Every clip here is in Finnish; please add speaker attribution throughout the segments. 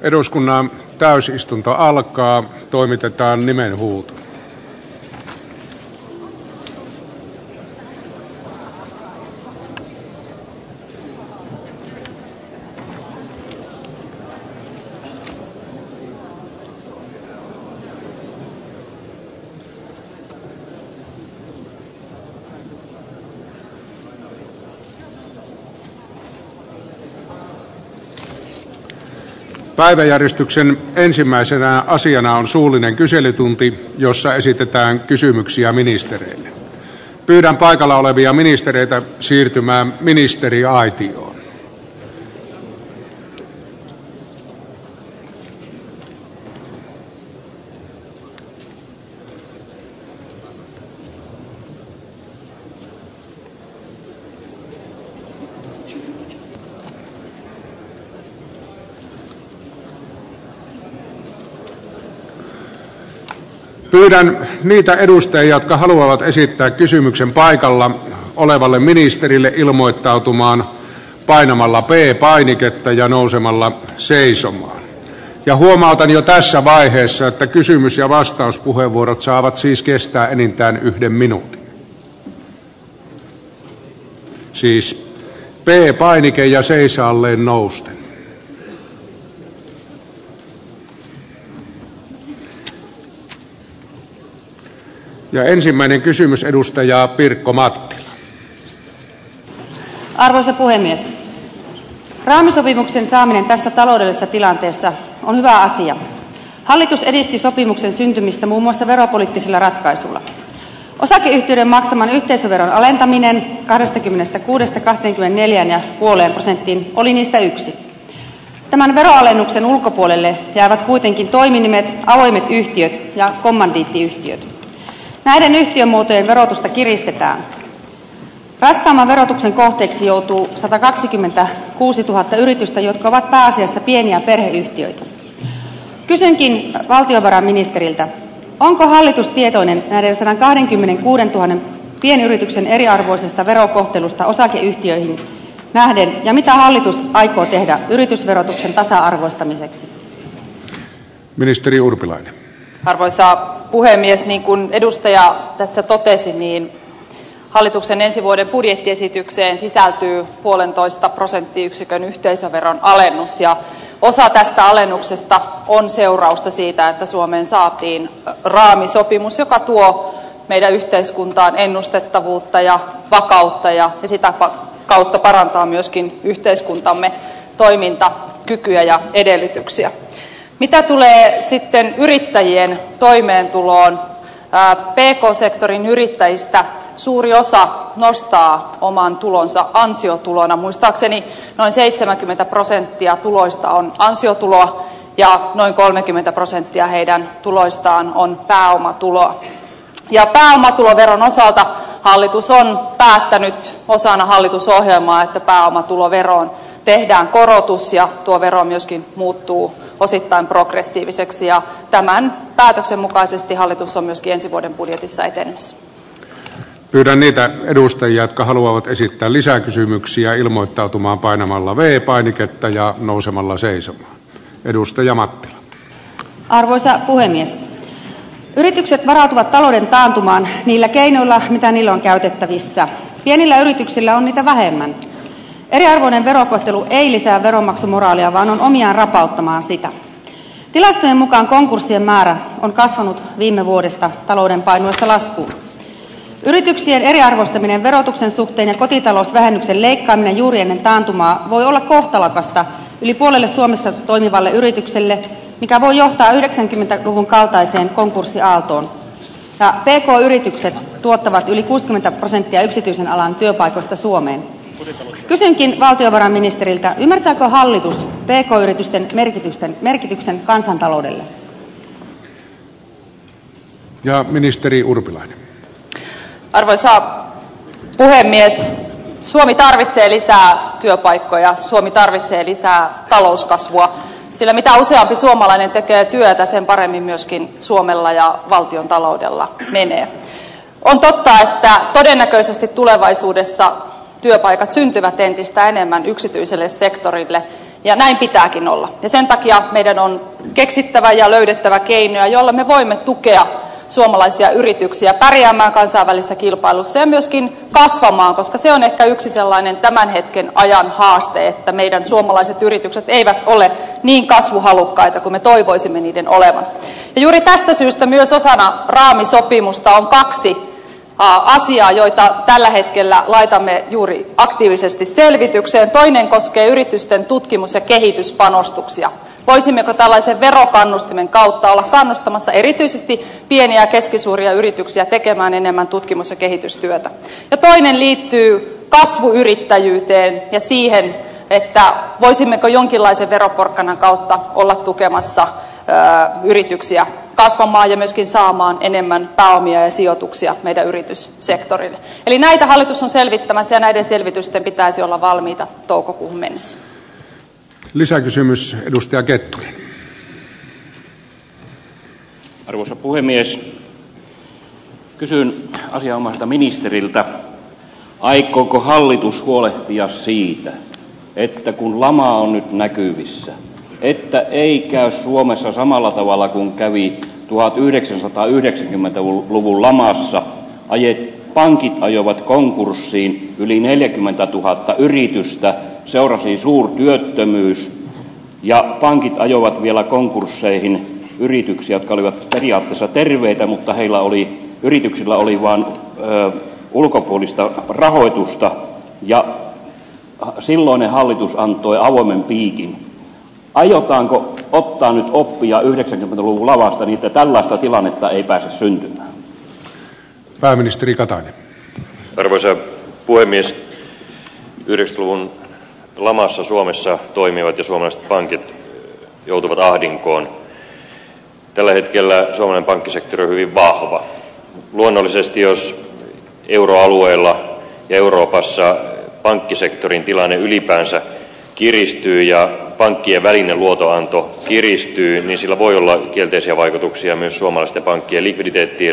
Speaker 1: eduskunnan täysistunto alkaa. Toimitetaan nimenhuuto päiväjärjestyksen ensimmäisenä asiana on suullinen kyselytunti jossa esitetään kysymyksiä ministereille. Pyydän paikalla olevia ministereitä siirtymään ministeriaitioon pyydän niitä edustajia jotka haluavat esittää kysymyksen paikalla olevalle ministerille ilmoittautumaan painamalla p painiketta ja nousemalla seisomaan. Ja huomautan jo tässä vaiheessa että kysymys ja vastauspuheenvuorot saavat siis kestää enintään yhden minuutin. Siis p painike ja seisaalleen nousten ja ensimmäinen kysymys edustaja pirkko mattila.
Speaker 2: Raamisopimuksen saaminen tässä taloudellisessa tilanteessa on hyvä asia. Hallitus edisti sopimuksen syntymistä muun muassa veropoliittisilla ratkaisuilla. Osakeyhtiöiden maksaman yhteisöveron alentaminen kahdestakymmenestäkuudesta kahteenkymmeneenneljään ja puoleen prosenttiin oli niistä yksi. Tämän veronalennuksen ulkopuolelle jäävät kuitenkin toiminimet avoimet yhtiöt ja kommandiittiyhtiöt näiden yhtiömuotojen verotusta kiristetään. Raskaimman verotuksen kohteeksi joutuu satakaksikymmentäkuusituhatta yritystä jotka ovat pääasiassa pieniä perheyhtiöitä. Kysynkin valtiovarainministeriltä onko hallitus tietoinen näiden sadankahdenkymmenenkuudentuhannen pienyrityksen eriarvoisesta verokohtelusta osakeyhtiöihin nähden ja mitä hallitus aikoo tehdä yritysverotuksen tasa arvoistamiseksi
Speaker 3: niin kuin edustaja tässä totesi niin hallituksen ensi vuoden budjettiesitykseen sisältyy puolentoista prosenttiyksikön yhteisöveron alennus. Ja osa tästä alennuksesta on seurausta siitä että suomeen saatiin raamisopimus joka tuo meidän yhteiskuntaan ennustettavuutta ja vakautta ja sitä kautta parantaa myöskin yhteiskuntamme toimintakykyä ja edellytyksiä mitä tulee sitten yrittäjien toimeentuloon pk sektorin yrittäjistä suuri osa nostaa oman tulonsa ansiotulona. Muistaakseni noin seitsemänkymmentä prosenttia tuloista on ansiotuloa ja noin kolmekymmentä prosenttia heidän tuloistaan on pääomatuloa. Ja pääomatuloveron osalta hallitus on päättänyt osana hallitusohjelmaa että pääomatuloveroon tehdään korotus ja tuo vero myöskin muuttuu osittain progressiiviseksi. Ja tämän päätöksen mukaisesti hallitus on myöskin ensi vuoden budjetissa etenemässä.
Speaker 1: Pyydän niitä edustajia jotka haluavat esittää lisäkysymyksiä ilmoittautumaan painamalla v painiketta ja nousemalla seisomaan. Edustaja mattila.
Speaker 2: Arvoisa puhemies yritykset varautuvat talouden taantumaan niillä keinoilla mitä niillä on käytettävissä. Pienillä yrityksillä on niitä vähemmän eriarvoinen verokohtelu ei lisää veronmaksumoraalia vaan on omiaan rapauttamaan sitä. Tilastojen mukaan konkurssien määrä on kasvanut viime vuodesta talouden painuessa laskuun. Yrityksien eriarvoistaminen verotuksen suhteen ja kotitalousvähennyksen leikkaaminen juuri ennen taantumaa voi olla kohtalokasta yli puolelle suomessa toimivalle yritykselle mikä voi johtaa yhdeksänkymmentä luvun kaltaiseen konkurssiaaltoon. Ja pk yritykset tuottavat yli kuusikymmentä prosenttia yksityisen alan työpaikoista suomeen kysynkin valtiovarainministeriltä ymmärtääkö hallitus pk yritysten merkityksen kansantaloudelle?
Speaker 3: Suomi tarvitsee lisää työpaikkoja suomi tarvitsee lisää talouskasvua sillä mitä useampi suomalainen tekee työtä sen paremmin myöskin suomella ja valtiontaloudella menee. On totta että todennäköisesti tulevaisuudessa työpaikat syntyvät entistä enemmän yksityiselle sektorille ja näin pitääkin olla ja sen takia meidän on keksittävä ja löydettävä keinoja joilla me voimme tukea suomalaisia yrityksiä pärjäämään kansainvälisessä kilpailussa ja myöskin kasvamaan koska se on ehkä yksi sellainen tämän hetken ajan haaste että meidän suomalaiset yritykset eivät ole niin kasvuhalukkaita kuin me toivoisimme niiden olevan. Ja juuri tästä syystä myös osana raamisopimusta on kaksi asiaa joita tällä hetkellä laitamme juuri aktiivisesti selvitykseen. toinen koskee yritysten tutkimus ja kehityspanostuksia voisimmeko tällaisen verokannustimen kautta olla kannustamassa erityisesti pieniä ja keskisuuria yrityksiä tekemään enemmän tutkimus ja kehitystyötä. ja toinen liittyy kasvuyrittäjyyteen ja siihen että voisimmeko jonkinlaisen veroporkkanan kautta olla tukemassa yrityksiä kasvamaan ja myöskin saamaan enemmän pääomia ja sijoituksia meidän yrityssektorille. Eli näitä hallitus on selvittämässä ja näiden selvitysten pitäisi olla valmiita toukokuuhun mennessä.
Speaker 1: Lisäkysymys, edustaja Kettunen.
Speaker 4: Arvoisa puhemies, kysyn asianomaiselta ministeriltä, aikooko hallitus huolehtia siitä, että kun lama on nyt näkyvissä, että ei käy Suomessa samalla tavalla kuin kävi 1990-luvun lamassa, pankit ajoivat konkurssiin yli 40 000 yritystä, seurasi suurtyöttömyys ja pankit ajoivat vielä konkursseihin yrityksiä, jotka olivat periaatteessa terveitä, mutta heillä oli, yrityksillä oli vain ulkopuolista rahoitusta ja silloinen hallitus antoi avoimen piikin. Aiotaanko ottaa nyt oppia 90-luvun lavasta niin, että tällaista tilannetta ei pääse syntymään?
Speaker 1: Pääministeri Katainen.
Speaker 5: Arvoisa puhemies, 90-luvun lamassa Suomessa toimivat ja suomalaiset pankit joutuvat ahdinkoon. Tällä hetkellä suomalainen pankkisektori on hyvin vahva. Luonnollisesti, jos euroalueella ja Euroopassa pankkisektorin tilanne ylipäänsä kiristyy ja pankkien välinen luotoanto kiristyy, niin sillä voi olla kielteisiä vaikutuksia myös suomalaisten pankkien likviditeettiin,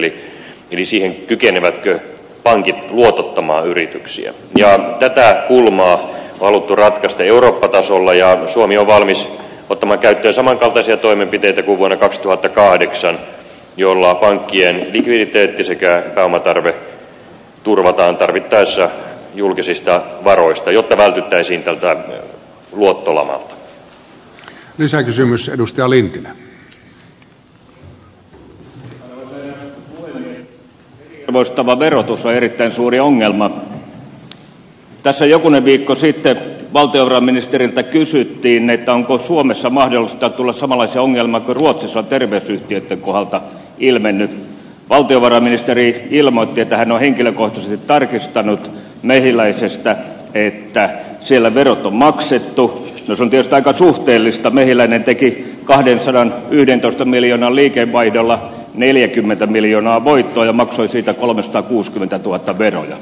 Speaker 5: eli, siihen kykenevätkö pankit luotottamaan yrityksiä. Ja tätä kulmaa on haluttu ratkaista Eurooppa-tasolla ja Suomi on valmis ottamaan käyttöön samankaltaisia toimenpiteitä kuin vuonna 2008, jolla pankkien likviditeetti sekä pääomatarve turvataan tarvittaessa julkisista varoista, jotta vältyttäisiin tältä luottolamalta.
Speaker 1: Lisäkysymys, edustaja Lintilä.
Speaker 4: Eriarvoistava verotus on erittäin suuri ongelma. Tässä jokunen viikko sitten valtiovarainministeriltä kysyttiin, että onko Suomessa mahdollista tulla samanlaisia ongelmia kuin Ruotsissa on terveysyhtiöiden kohdalta ilmennyt. Valtiovarainministeri ilmoitti, että hän on henkilökohtaisesti tarkistanut mehiläisestä, että siellä verot on maksettu. No se on tietysti aika suhteellista. Mehiläinen teki 211 miljoonan liikevaihdolla 40 miljoonaa voittoa ja maksoi siitä 360 000 veroja.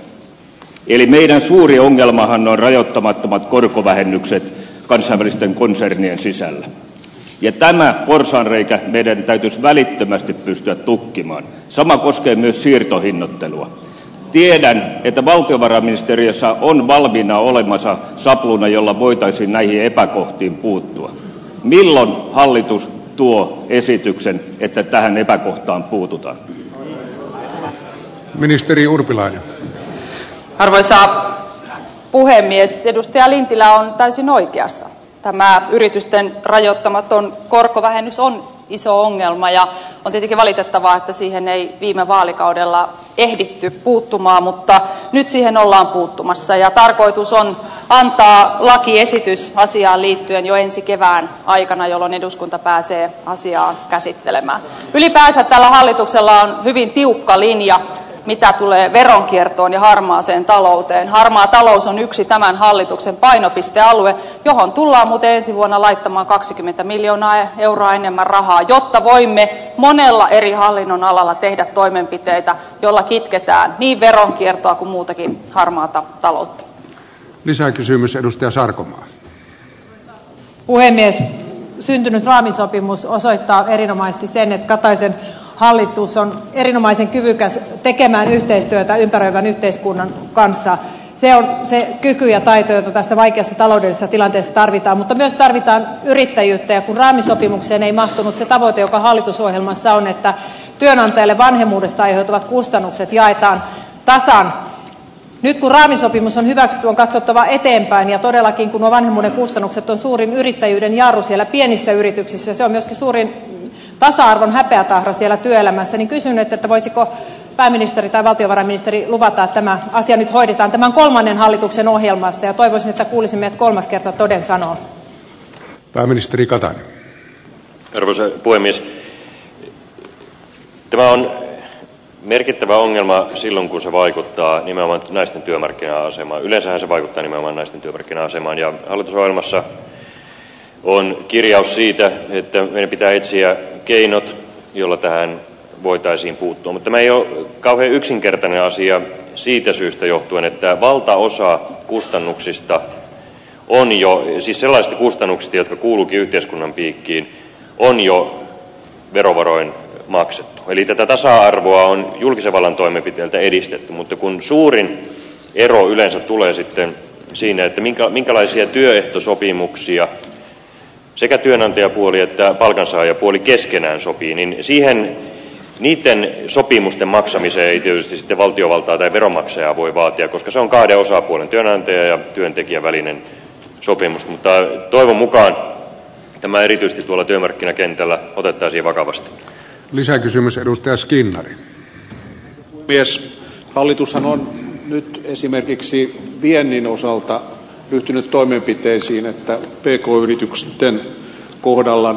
Speaker 4: Eli meidän suuri ongelmahan on rajoittamattomat korkovähennykset kansainvälisten konsernien sisällä. Ja tämä porsaanreikä meidän täytyisi välittömästi pystyä tukkimaan. Sama koskee myös siirtohinnottelua. Tiedän, että valtiovarainministeriössä on valmiina olemassa sapluuna, jolla voitaisiin näihin epäkohtiin puuttua. Milloin hallitus tuo esityksen, että tähän epäkohtaan puututaan?
Speaker 1: Ministeri Urpilainen.
Speaker 3: Arvoisa puhemies, edustaja Lintilä on täysin oikeassa. Tämä yritysten rajoittamaton korkovähennys on iso ongelma. Ja on tietenkin valitettavaa, että siihen ei viime vaalikaudella ehditty puuttumaan, mutta nyt siihen ollaan puuttumassa. Ja tarkoitus on antaa lakiesitys asiaan liittyen jo ensi kevään aikana, jolloin eduskunta pääsee asiaa käsittelemään. Ylipäänsä tällä hallituksella on hyvin tiukka linja mitä tulee veronkiertoon ja harmaaseen talouteen. Harmaa talous on yksi tämän hallituksen painopistealue, johon tullaan muuten ensi vuonna laittamaan 20 miljoonaa euroa enemmän rahaa, jotta voimme monella eri hallinnon alalla tehdä toimenpiteitä, joilla kitketään niin veronkiertoa kuin muutakin harmaata taloutta.
Speaker 1: Lisäkysymys edustaja Sarkomaa.
Speaker 6: Puhemies, syntynyt raamisopimus osoittaa erinomaisesti sen, että Kataisen hallitus on erinomaisen kyvykäs tekemään yhteistyötä ympäröivän yhteiskunnan kanssa. Se on se kyky ja taito jota tässä vaikeassa taloudellisessa tilanteessa tarvitaan mutta myös tarvitaan yrittäjyyttä. Ja kun raamisopimukseen ei mahtunut se tavoite joka hallitusohjelmassa on että työnantajalle vanhemmuudesta aiheutuvat kustannukset jaetaan tasan. Nyt kun raamisopimus on hyväksytty on katsottava eteenpäin. Ja todellakin kun nuo vanhemmuuden kustannukset ovat suurin yrittäjyyden jarru siellä pienissä yrityksissä se on myöskin suurin tasa arvon häpeätahra siellä työelämässä niin kysyn voisiko pääministeri tai valtiovarainministeri luvata että tämä asia nyt hoidetaan tämän kolmannen hallituksen ohjelmassa. Ja toivoisin että kuulisimme että kolmas kerta toden sanoo.
Speaker 5: Tämä on merkittävä ongelma silloin kun se vaikuttaa nimenomaan naisten työmarkkina asemaan yleensähän se vaikuttaa nimenomaan naisten työmarkkina asemaan ja hallitusohjelmassa on kirjaus siitä että meidän pitää etsiä keinot joilla tähän voitaisiin puuttua. Mutta tämä ei ole kauhean yksinkertainen asia siitä syystä johtuen että valtaosa kustannuksista on jo siis sellaisista kustannuksista jotka kuuluvatkin yhteiskunnan piikkiin on jo verovaroin maksettu. Eli tätä tasa arvoa on julkisen vallan toimenpiteillä edistetty mutta kun suurin ero yleensä tulee sitten siinä minkälaisia työehtosopimuksia sekä työnantajapuoli että palkansaajapuoli keskenään sopii niin niitten sopimusten maksamiseen ei tietysti sitten valtiovaltaa tai veronmaksajaa voi vaatia koska se on kahden osapuolen työnantajan ja työntekijän välinen sopimus. Mutta toivon mukaan tämä erityisesti tuolla työmarkkinakentällä otettaisiin vakavasti.
Speaker 7: Hallitushan on nyt esimerkiksi viennin osalta ryhtynyt toimenpiteisiin että pk yritysten kohdalla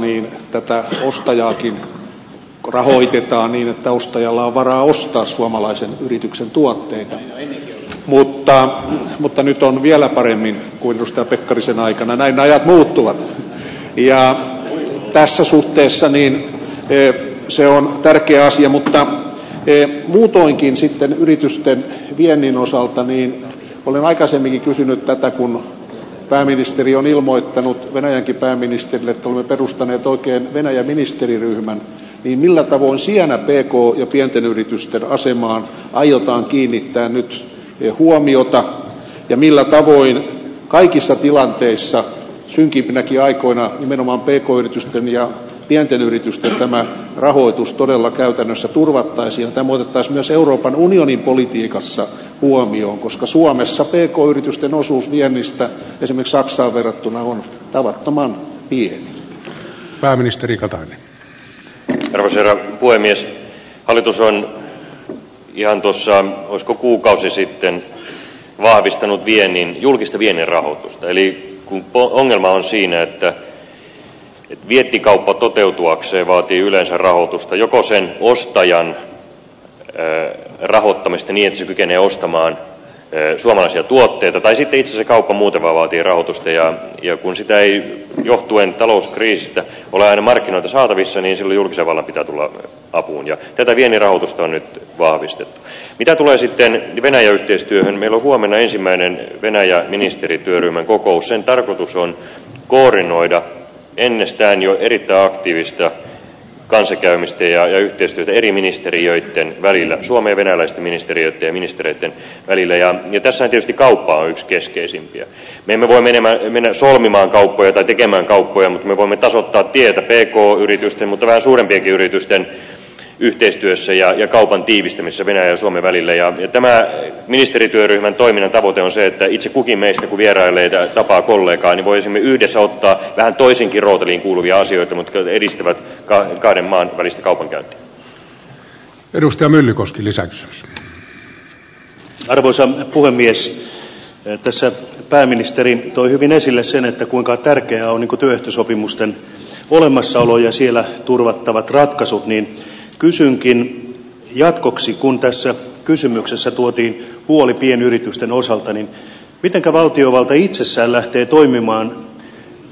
Speaker 7: tätä ostajaakin rahoitetaan niin että ostajalla on varaa ostaa suomalaisen yrityksen tuotteita. Mutta nyt on vielä paremmin kuin edustaja pekkarisen aikana. Näin ajat muuttuvat. Ja tässä suhteessa se on tärkeä asia mutta muutoinkin sitten yritysten viennin osalta olen aikaisemminkin kysynyt tätä kun pääministeri on ilmoittanut venäjänkin pääministerille että olemme perustaneet oikein venäjä ministeriryhmän niin millä tavoin siellä pk ja pienten yritysten asemaan aiotaan kiinnittää nyt huomiota ja millä tavoin kaikissa tilanteissa synkimpinäkin aikoina nimenomaan pk yritysten ja pienten yritysten tämä rahoitus todella käytännössä turvattaisiin. Ja tämä otettaisiin myös euroopan unionin politiikassa huomioon koska suomessa pk yritysten osuus viennistä esimerkiksi saksaan verrattuna on tavattoman pieni.
Speaker 5: hallitus on ihan tuossa olisiko kuukausi sitten vahvistanut julkista viennin rahoitusta. Eli kun ongelma on siinä että vientikauppa toteutuakseen vaatii yleensä rahoitusta joko sen ostajan rahoittamista niin että se kykenee ostamaan suomalaisia tuotteita tai sitten itse se kauppa muuten vaan vaatii rahoitusta ja kun sitä ei johtuen talouskriisistä ole aina markkinoilta saatavissa niin silloin julkisen vallan pitää tulla apuun ja tätä viennin rahoitusta on nyt vahvistettu. mitä tulee sitten venäjä yhteistyöhön meillä on huomenna ensimmäinen venäjä ministerityöryhmän kokous sen tarkoitus on koordinoida ennestään jo erittäin aktiivista kanssakäymistä ja yhteistyötä eri ministeriöiden välillä suomen ja venäläisten ministeriöiden ja ministereiden välillä ja tässähän tietysti kauppa on yksi keskeisimpiä. me emme voi mennä solmimaan kauppoja tai tekemään kauppoja mutta me voimme tasoittaa tietä pk yritysten mutta vähän suurempienkin yritysten yhteistyössä ja kaupan tiivistämisessä venäjän ja suomen välillä ja tämän ministerityöryhmän toiminnan tavoite on se että itse kukin meistä kun vierailee ja tapaa kollegaa niin voisimme yhdessä ottaa vähän toisenkin rooteliin kuuluvia asioita mutta jotka edistävät kahden maan välistä kaupankäyntiä.
Speaker 8: tässä pääministeri toi hyvin esille sen kuinka tärkeää on työehtosopimusten olemassaolo ja siellä turvattavat ratkaisut niin kysynkin jatkoksi kun tässä kysymyksessä tuotiin huoli pienyritysten osalta niin mitenkä valtiovalta itsessään lähtee toimimaan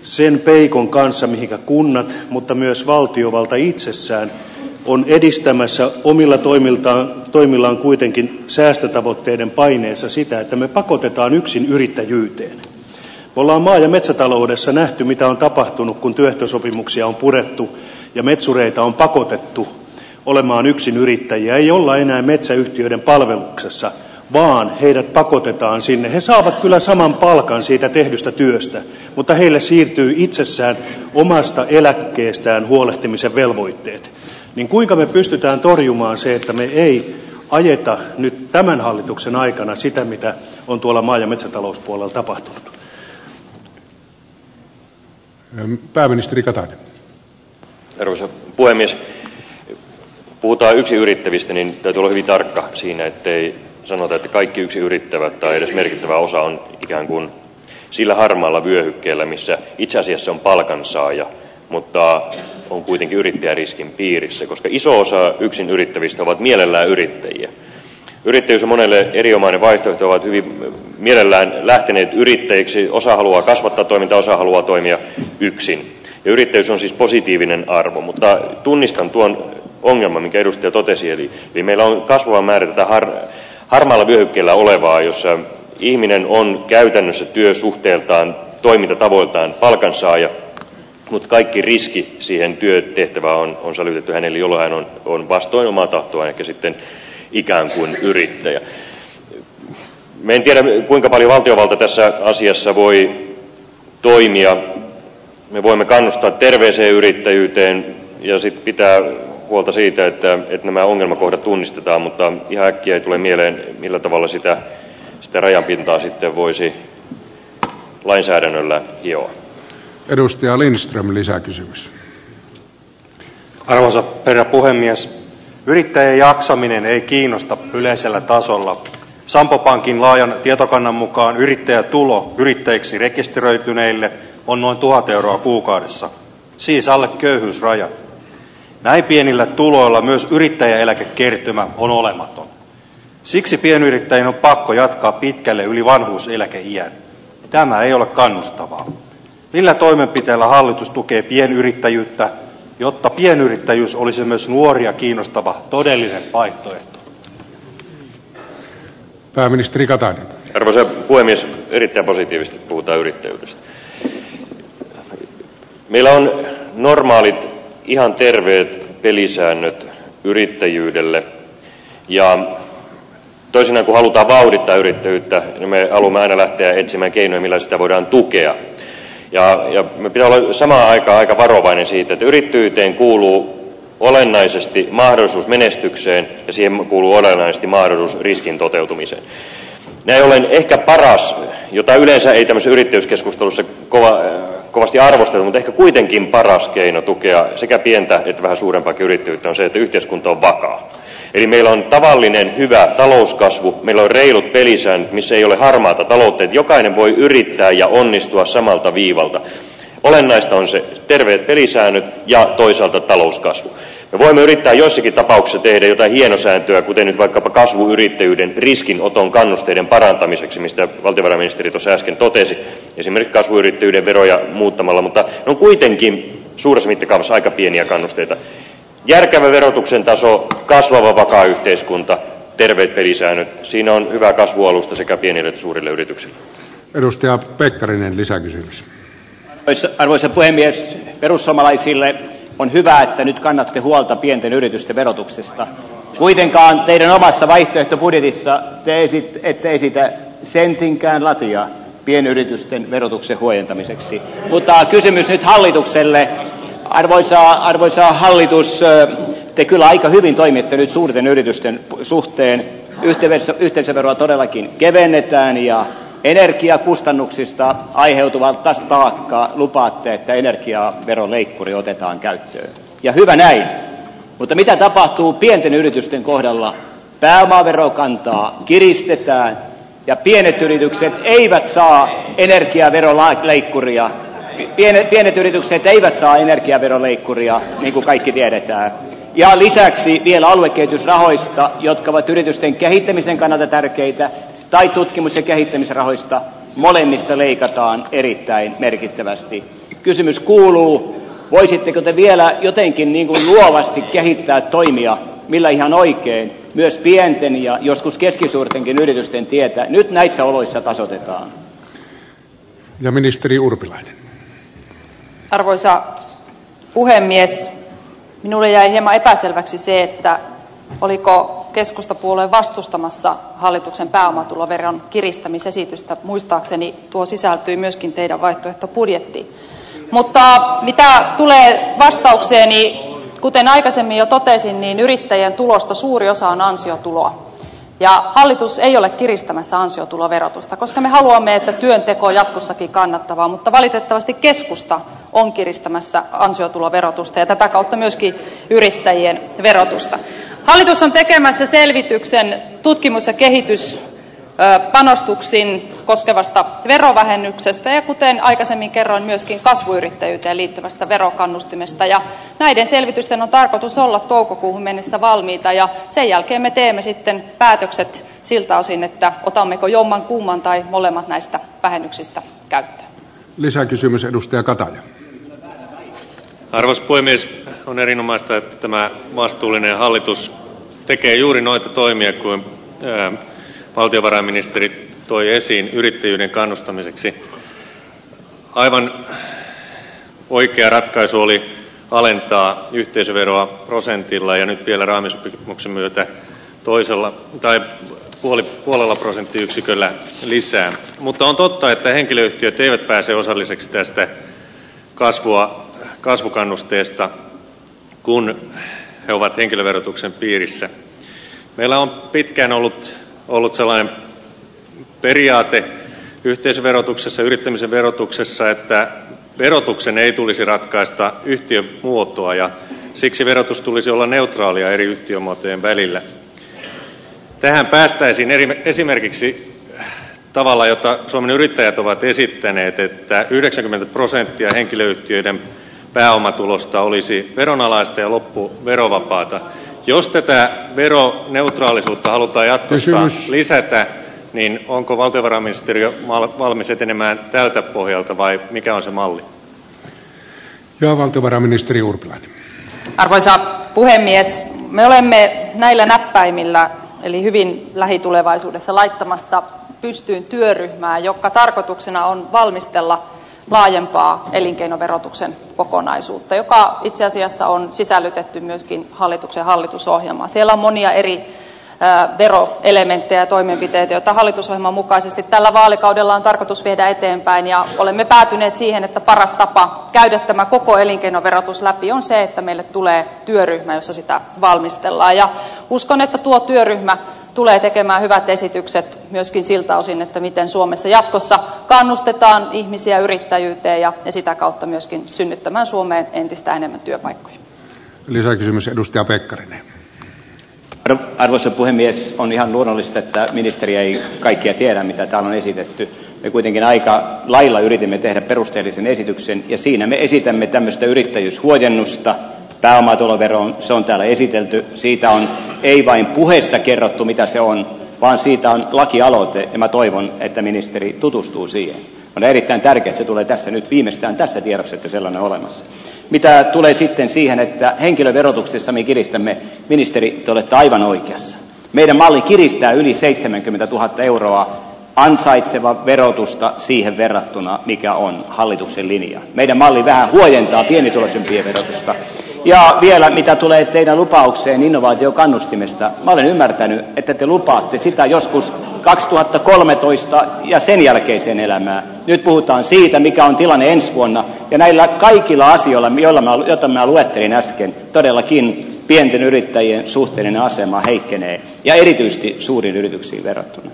Speaker 8: sen peikon kanssa mihinkä kunnat mutta myös valtiovalta itsessään on edistämässä omilla toimillaan kuitenkin säästötavoitteiden paineessa sitä että me pakotamme yksinyrittäjyyteen. me olemme maa ja metsätaloudessa nähneet mitä on tapahtunut kun työehtosopimuksia on purettu ja metsureita on pakotettu olemaan yksinyrittäjiä ei olla enää metsäyhtiöiden palveluksessa vaan heidät pakotetaan sinne. He saavat kyllä saman palkan siitä tehdystä työstä, mutta heille siirtyy itsessään omasta eläkkeestään huolehtimisen velvoitteet. Niin kuinka me pystytään torjumaan se, että me ei ajeta nyt tämän hallituksen aikana sitä, mitä on tuolla maa- ja metsätalouspuolella tapahtunut?
Speaker 1: Pääministeri Katainen.
Speaker 5: Arvoisa puhemies. Puhutaan yksi yrittävistä, niin täytyy olla hyvin tarkka siinä, ettei sanota, että kaikki yksi yrittävät tai edes merkittävä osa on ikään kuin sillä harmaalla vyöhykkeellä, missä itse asiassa on palkansaaja, mutta on kuitenkin yrittäjäriskin piirissä, koska iso osa yksin yrittävistä ovat mielellään yrittäjiä. Yrittäjyys on monelle erinomainen vaihtoehto, ovat hyvin mielellään lähteneet yrittäjiksi. Osa haluaa kasvattaa toimintaa, osa haluaa toimia yksin. Ja yrittäjyys on siis positiivinen arvo, mutta tunnistan tuon ongelman, minkä edustaja totesi. Eli, meillä on kasvava määrä tätä har, harmaalla vyöhykkeellä olevaa, jossa ihminen on käytännössä työsuhteeltaan, toimintatavoiltaan palkansaaja, mutta kaikki riski siihen työtehtävään on, sälytetty hänelle, jolloin hän on, vastoin omaa tahtoa ehkä sitten ikään kuin yrittäjä. En tiedä, kuinka paljon valtiovalta tässä asiassa voi toimia. Me voimme kannustaa terveeseen yrittäjyyteen ja sitten pitää huolta siitä, että, että nämä ongelmakohdat tunnistetaan, mutta ihan äkkiä ei tule mieleen, millä tavalla sitä, sitä rajanpintaa sitten voisi lainsäädännöllä hioa.
Speaker 1: Edustaja Lindström, lisäkysymys.
Speaker 9: Arvoisa herra puhemies, yrittäjien jaksaminen ei kiinnosta yleisellä tasolla. Sampo Pankin laajan tietokannan mukaan yrittäjätulo yrittäjiksi rekisteröityneille on noin 1000 euroa kuukaudessa, siis alle köyhyysraja. Näin pienillä tuloilla myös yrittäjäeläkekertymä on olematon. Siksi pienyrittäjien on pakko jatkaa pitkälle yli vanhuuseläkeiän. Tämä ei ole kannustavaa. Millä toimenpiteillä hallitus tukee pienyrittäjyyttä, jotta pienyrittäjyys olisi myös nuoria kiinnostava todellinen vaihtoehto?
Speaker 1: Pääministeri Katainen.
Speaker 5: Arvoisa puhemies, erittäin positiivisesti puhutaan yrittäjyydestä. Meillä on normaalit, ihan terveet pelisäännöt yrittäjyydelle ja toisinaan kun halutaan vauhdittaa yrittäjyyttä, niin me haluamme aina lähteä etsimään keinoja, millä sitä voidaan tukea. Ja, pitää olla samaan aikaan aika varovainen siitä, että yrittäjyyteen kuuluu olennaisesti mahdollisuus menestykseen ja siihen kuuluu olennaisesti mahdollisuus riskin toteutumiseen. Näin ollen ehkä paras, jota yleensä ei tämmöisessä yrittäjyyskeskustelussa kova, kovasti arvosteta, mutta ehkä kuitenkin paras keino tukea sekä pientä että vähän suurempaa yrittäjyyttä on se, että yhteiskunta on vakaa. Eli meillä on tavallinen hyvä talouskasvu, meillä on reilut pelisäännöt, missä ei ole harmaata taloutta, että jokainen voi yrittää ja onnistua samalta viivalta. Olennaista on se terveet pelisäännöt ja toisaalta talouskasvu. Me voimme yrittää joissakin tapauksissa tehdä jotain hienosääntöä, kuten nyt vaikkapa kasvuyrittäjyyden riskinoton kannusteiden parantamiseksi, mistä valtiovarainministeri tuossa äsken totesi, esimerkiksi kasvuyrittäjyyden veroja muuttamalla, mutta ne on kuitenkin suuressa mittakaavassa aika pieniä kannusteita. Järkevä verotuksen taso, kasvava vakaa yhteiskunta, terveet pelisäännöt. Siinä on hyvä kasvualusta sekä pienille että suurille yrityksille.
Speaker 1: Edustaja Pekkarinen, lisäkysymys.
Speaker 10: Arvoisa, arvoisa puhemies, perussuomalaisille on hyvä, että nyt kannatte huolta pienten yritysten verotuksesta. Kuitenkaan teidän omassa vaihtoehtobudjetissa te ette esitä sentinkään latia pienyritysten verotuksen huojentamiseksi. Mutta kysymys nyt hallitukselle. Arvoisa hallitus, te kyllä aika hyvin toimitte nyt suurten yritysten suhteen. Yhteisöveroa todellakin kevennetään ja energiakustannuksista aiheutuvalta taakkaa lupaatte, että energiaveroleikkuri otetaan käyttöön. Ja hyvä näin. Mutta mitä tapahtuu pienten yritysten kohdalla? Pääomaverokantaa kiristetään ja pienet yritykset eivät saa energiaveroleikkuria. Pienet, yritykset eivät saa energiaveroleikkuria, niin kuin kaikki tiedetään. Ja lisäksi vielä aluekehitysrahoista, jotka ovat yritysten kehittämisen kannalta tärkeitä, tai tutkimus- ja kehittämisrahoista, molemmista leikataan erittäin merkittävästi. Kysymys kuuluu, voisitteko te vielä jotenkin niin kuin luovasti kehittää toimia, millä ihan oikein myös pienten ja joskus keskisuurtenkin yritysten tietä nyt näissä oloissa tasotetaan?
Speaker 1: Ja ministeri Urpilainen.
Speaker 3: Arvoisa puhemies, minulle jäi hieman epäselväksi se, että oliko keskustapuolue vastustamassa hallituksen pääomatuloveron kiristämisesitystä. Muistaakseni tuo sisältyi myöskin teidän vaihtoehtobudjettiinne mutta mitä tulee vastaukseeni kuten aikaisemmin jo totesin niin yrittäjien tulosta suuri osa on ansiotuloa. Ja hallitus ei ole kiristämässä ansiotuloverotusta koska me haluamme että työnteko on jatkossakin kannattavaa mutta valitettavasti keskusta on kiristämässä ansiotuloverotusta ja tätä kautta myöskin yrittäjien verotusta. Hallitus on tekemässä selvityksen tutkimus ja kehityspanostuksia koskevasta verovähennyksestä ja kuten aikaisemmin kerroin myöskin kasvuyrittäjyyteen liittyvästä verokannustimesta ja näiden selvitysten on tarkoitus olla toukokuuhun mennessä valmiita ja sen jälkeen me teemme sitten päätökset siltä osin että otammeko jommankumman tai molemmat näistä vähennyksistä käyttöön.
Speaker 1: Lisäkysymys edustaja Kataja.
Speaker 11: Arvoisa puhemies, on erinomaista, että tämä vastuullinen hallitus tekee juuri noita toimia kuin valtiovarainministeri toi esiin yrittäjyyden kannustamiseksi. Aivan oikea ratkaisu oli alentaa yhteisöveroa prosentilla ja nyt vielä raamisopimuksen myötä toisella tai puoli, puolella prosenttiyksiköllä lisää. Mutta on totta, että henkilöyhtiöt eivät pääse osalliseksi tästä kasvua, kasvukannusteesta, kun he ovat henkilöverotuksen piirissä. Meillä on pitkään ollut, sellainen periaate yhteisöverotuksessa yrittämisen verotuksessa että verotuksen ei tulisi ratkaista yhtiömuotoa ja siksi verotus tulisi olla neutraalia eri yhtiömuotojen välillä. Tähän päästäisiin esimerkiksi tavalla, jota Suomen yrittäjät ovat esittäneet, että 90 prosenttia henkilöyhtiöiden pääomatulosta olisi veronalaista ja loppu verovapaata. Jos tätä veroneutraalisuutta halutaan jatkossa lisätä, niin onko valtiovarainministeriö valmis etenemään tältä pohjalta vai mikä on se malli?
Speaker 1: Ja valtiovarainministeri Urpilainen.
Speaker 3: Arvoisa puhemies, me olemme näillä näppäimillä eli hyvin lähitulevaisuudessa laittamassa pystyyn työryhmää, joka tarkoituksena on valmistella laajempaa elinkeinoverotuksen kokonaisuutta, joka itse asiassa on sisällytetty myöskin hallituksen hallitusohjelmaan. Siellä on monia eri veroelementtejä ja toimenpiteitä joita hallitusohjelman mukaisesti tällä vaalikaudella on tarkoitus viedä eteenpäin ja olemme päätyneet siihen että paras tapa käydä tämä koko elinkeinoverotus läpi on se että meille tulee työryhmä jossa sitä valmistellaan ja uskon että tuo työryhmä tulee tekemään hyvät esitykset myöskin siltä osin että miten suomessa jatkossa kannustetaan ihmisiä yrittäjyyteen ja sitä kautta myöskin synnyttämään suomeen entistä enemmän työpaikkoja.
Speaker 1: Lisäkysymys edustaja Pekkarinen.
Speaker 10: Arvoisa puhemies, on ihan luonnollista, että ministeri ei kaikkia tiedä, mitä täällä on esitetty. Me kuitenkin aika lailla yritimme tehdä perusteellisen esityksen, ja siinä me esitämme tämmöistä yrittäjyyshuojennusta pääomatuloveroon. Se on täällä esitelty. Siitä on ei vain puheessa kerrottu, mitä se on, vaan siitä on lakialoite, ja mä toivon, että ministeri tutustuu siihen. On erittäin tärkeää, että se tulee tässä nyt viimeistään tässä tiedossa, että sellainen on olemassa. Mitä tulee sitten siihen, että henkilöverotuksessa me kiristämme, ministeri, te olette aivan oikeassa. Meidän malli kiristää yli 70 000 euroa ansaitseva verotusta siihen verrattuna, mikä on hallituksen linja. Meidän malli vähän huojentaa pienituloisempien verotusta. Ja vielä mitä tulee teidän lupaukseen innovaatiokannustimesta, mä olen ymmärtänyt, että te lupaatte sitä joskus 2013 ja sen jälkeiseen elämään. Nyt puhutaan siitä, mikä on tilanne ensi vuonna. Ja näillä kaikilla asioilla, joilla mä, joita mä luettelin äsken, todellakin pienten yrittäjien suhteellinen asema heikkenee. Ja erityisesti suuriin yrityksiin verrattuna.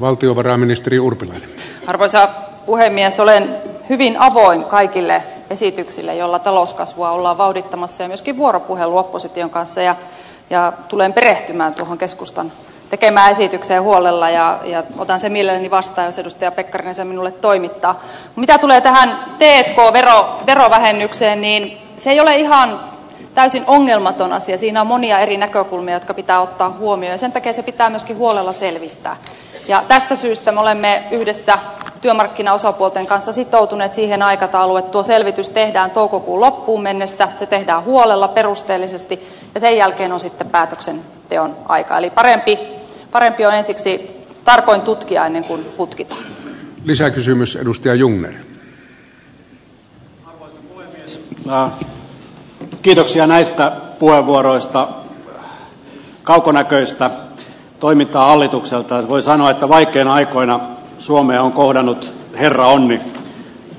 Speaker 1: Valtiovarainministeri Urpilainen.
Speaker 3: Arvoisa puhemies, olen hyvin avoin kaikille esityksille, joilla talouskasvua ollaan vauhdittamassa ja myöskin vuoropuhelu opposition kanssa. Ja, tulen perehtymään tuohon keskustan tekemään esitykseen huolella ja, ja otan sen mielelläni vastaan, jos edustaja Pekkarinen sen minulle toimittaa. Mitä tulee tähän T&K-verovähennykseen, niin se ei ole ihan täysin ongelmaton asia. Siinä on monia eri näkökulmia, jotka pitää ottaa huomioon ja sen takia se pitää myöskin huolella selvittää. Ja tästä syystä me olemme yhdessä työmarkkinaosapuolten kanssa sitoutuneet siihen aikatauluun, että tuo selvitys tehdään toukokuun loppuun mennessä, se tehdään huolella, perusteellisesti ja sen jälkeen on sitten päätöksenteon aika. Eli parempi, parempi on ensiksi tarkoin tutkia ennen kuin hutkitaan.
Speaker 1: Lisäkysymys edustaja Jungner.
Speaker 12: Arvoisa puhemies. Kiitoksia näistä puheenvuoroista. kaukonäköistä toimintaa hallitukselta. Voi sanoa että vaikeina aikoina suomea on kohdannut herra onni.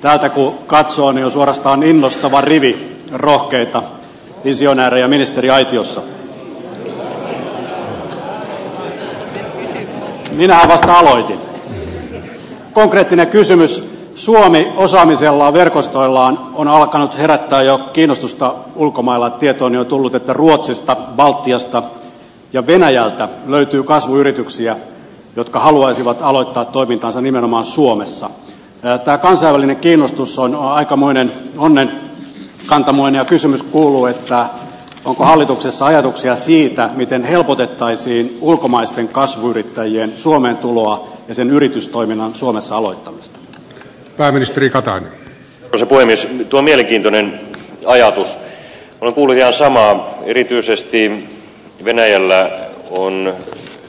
Speaker 12: Täältä kun katsoo niin on suorastaan innostava rivi rohkeita visionäärejä ministeriaitiossa minähän vasta aloitin. Konkreettinen kysymys. Suomi osaamisellaan verkostoillaan on alkanut herättää jo kiinnostusta ulkomailla. Tietooni on tullut että ruotsista baltiasta ja venäjältä löytyy kasvuyrityksiä jotka haluaisivat aloittaa toimintansa nimenomaan suomessa tämä kansainvälinen kiinnostus on aikamoinen onnenkantamoinen ja kysymys kuuluu että onko hallituksessa ajatuksia siitä miten helpotettaisiin ulkomaisten kasvuyrittäjien suomeen tuloa ja sen yritystoiminnan suomessa aloittamista
Speaker 1: Pääministeri Katainen.
Speaker 5: Arvoisa puhemies, tuo on mielenkiintoinen ajatus. Olen kuullut ihan samaa. Erityisesti Venäjällä on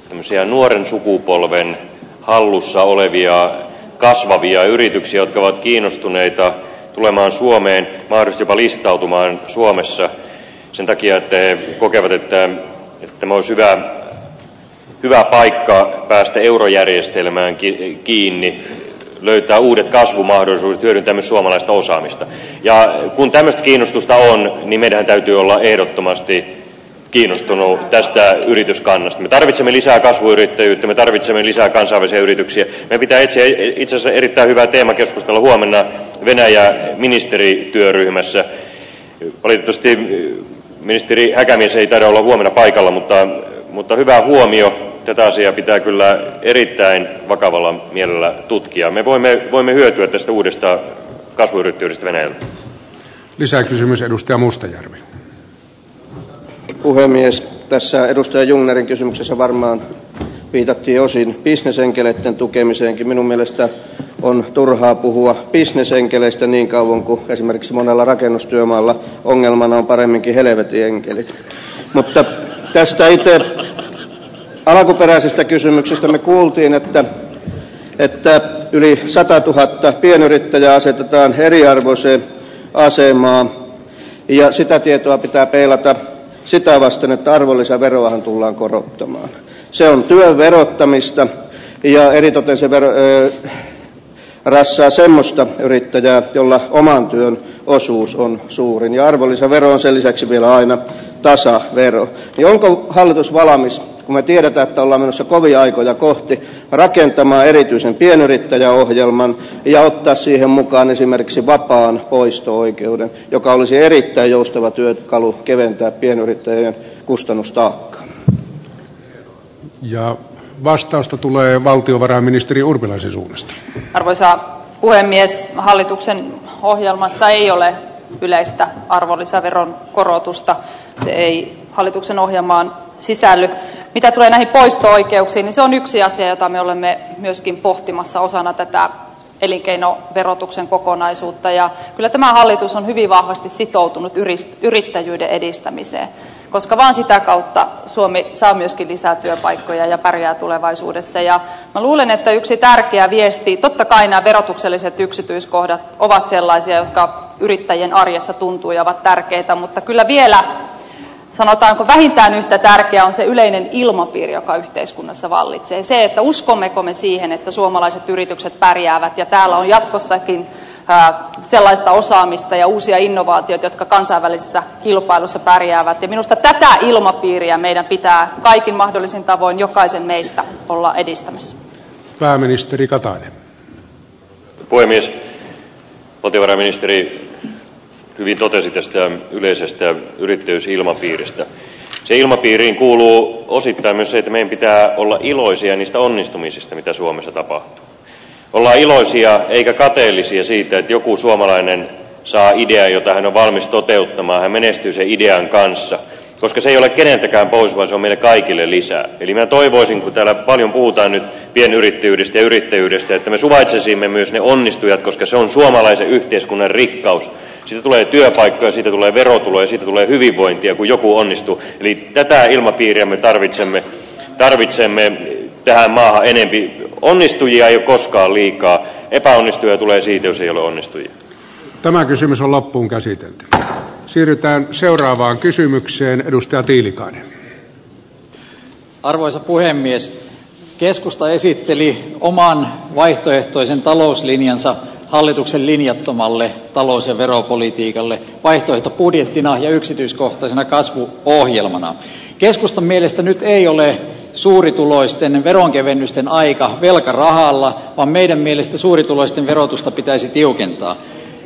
Speaker 5: tämmöisiä nuoren sukupolven hallussa olevia kasvavia yrityksiä, jotka ovat kiinnostuneita tulemaan Suomeen, mahdollisesti jopa listautumaan Suomessa sen takia, että he kokevat, että, tämä olisi hyvä, paikka päästä eurojärjestelmään kiinni löytää uudet kasvumahdollisuudet, hyödyntää myös suomalaista osaamista. Ja kun tämmöistä kiinnostusta on, niin meidän täytyy olla ehdottomasti kiinnostunut tästä yrityskannasta. Me tarvitsemme lisää kasvuyrittäjyyttä, me tarvitsemme lisää kansainvälisiä yrityksiä. Me pitää etsiä itse asiassa erittäin hyvää teemakeskustella huomenna Venäjä-ministerityöryhmässä. Valitettavasti ministeri Häkämies ei taida olla huomenna paikalla, mutta, hyvä huomio tätä asiaa pitää kyllä erittäin vakavalla mielellä tutkia. Me voimme, voimme hyötyä tästä uudesta kasvuyrittäjyydestä Venäjällä.
Speaker 1: Lisäkysymys edustaja Mustajärvi.
Speaker 13: Puhemies, tässä edustaja Jungnerin kysymyksessä varmaan viitattiin osin bisnesenkeleiden tukemiseenkin. Minun mielestä on turhaa puhua bisnesenkeleistä niin kauan kuin esimerkiksi monella rakennustyömaalla ongelmana on paremminkin helvetienkelit. Mutta tästä itse alkuperäisestä kysymyksestä me kuultiin että, yli 100 000 pienyrittäjää asetetaan eriarvoiseen asemaan ja sitä tietoa pitää peilata sitä vasten, että arvonlisäveroahan tullaan korottamaan. Se on työn verottamista ja eritoten se ö, rassaa semmoista yrittäjää, jolla oman työn osuus on suurin. Ja arvonlisävero on sen lisäksi vielä aina tasavero. Niin onko hallitus valmis kun me tiedetään että ollaan menossa kovia aikoja kohti rakentamaan erityisen pienyrittäjäohjelman ja ottaa siihen mukaan esimerkiksi vapaan poisto oikeuden joka olisi erittäin joustava työkalu keventää pienyrittäjien kustannustaakkaa.
Speaker 1: Vastausta tulee valtiovarainministeri Urpilaisen suunnasta.
Speaker 3: Arvoisa puhemies, hallituksen ohjelmassa ei ole yleistä arvonlisäveron korotusta. Se ei hallituksen ohjelmaan sisälly. Mitä tulee näihin poisto-oikeuksiin, niin se on yksi asia, jota me olemme myöskin pohtimassa osana tätä elinkeinoverotuksen kokonaisuutta. Ja kyllä tämä hallitus on hyvin vahvasti sitoutunut yrittäjyyden edistämiseen, koska vain sitä kautta Suomi saa myöskin lisää työpaikkoja ja pärjää tulevaisuudessa. Ja mä luulen, että yksi tärkeä viesti, totta kai nämä verotukselliset yksityiskohdat ovat sellaisia, jotka yrittäjien arjessa tuntuu ja ovat tärkeitä, mutta kyllä vielä sanotaanko vähintään yhtä tärkeä on se yleinen ilmapiiri joka yhteiskunnassa vallitsee se että uskommeko me siihen että suomalaiset yritykset pärjäävät ja täällä on jatkossakin sellaista osaamista ja uusia innovaatioita jotka kansainvälisessä kilpailussa pärjäävät ja minusta tätä ilmapiiriä meidän pitää kaikin mahdollisin tavoin jokaisen meistä olla edistämässä.
Speaker 1: Pääministeri Katainen.
Speaker 5: Puhemies, valtiovarainministeri hyvin totesi tästä yleisestä yrittäjyysilmapiiristä. Se ilmapiiriin kuuluu osittain myös se, että meidän pitää olla iloisia niistä onnistumisista, mitä Suomessa tapahtuu. Ollaan iloisia eikä kateellisia siitä, että joku suomalainen saa idean, jota hän on valmis toteuttamaan. Hän menestyy sen idean kanssa – koska se ei ole keneltäkään pois, vaan se on meille kaikille lisää. Eli mä toivoisin, kun täällä paljon puhutaan nyt pienyrittäjyydestä ja yrittäjyydestä, että me suvaitsisimme myös ne onnistujat, koska se on suomalaisen yhteiskunnan rikkaus. Siitä tulee työpaikkoja, siitä tulee verotuloja, siitä tulee hyvinvointia, kun joku onnistuu. Eli tätä ilmapiiriä me tarvitsemme, tarvitsemme tähän maahan enempi. Onnistujia ei ole koskaan liikaa. Epäonnistujia tulee siitä, jos ei ole onnistujia.
Speaker 1: Siirrytään seuraavaan kysymykseen. Edustaja Tiilikainen.
Speaker 14: arvoisa puhemies keskusta esitteli oman vaihtoehtoisen talouslinjansa hallituksen linjattomalle talous ja veropolitiikalle vaihtoehtobudjettina ja yksityiskohtaisena kasvuohjelmana keskustan mielestä nyt ei ole suurituloisten veronkevennysten aika velkarahalla vaan meidän mielestä suurituloisten verotusta pitäisi tiukentaa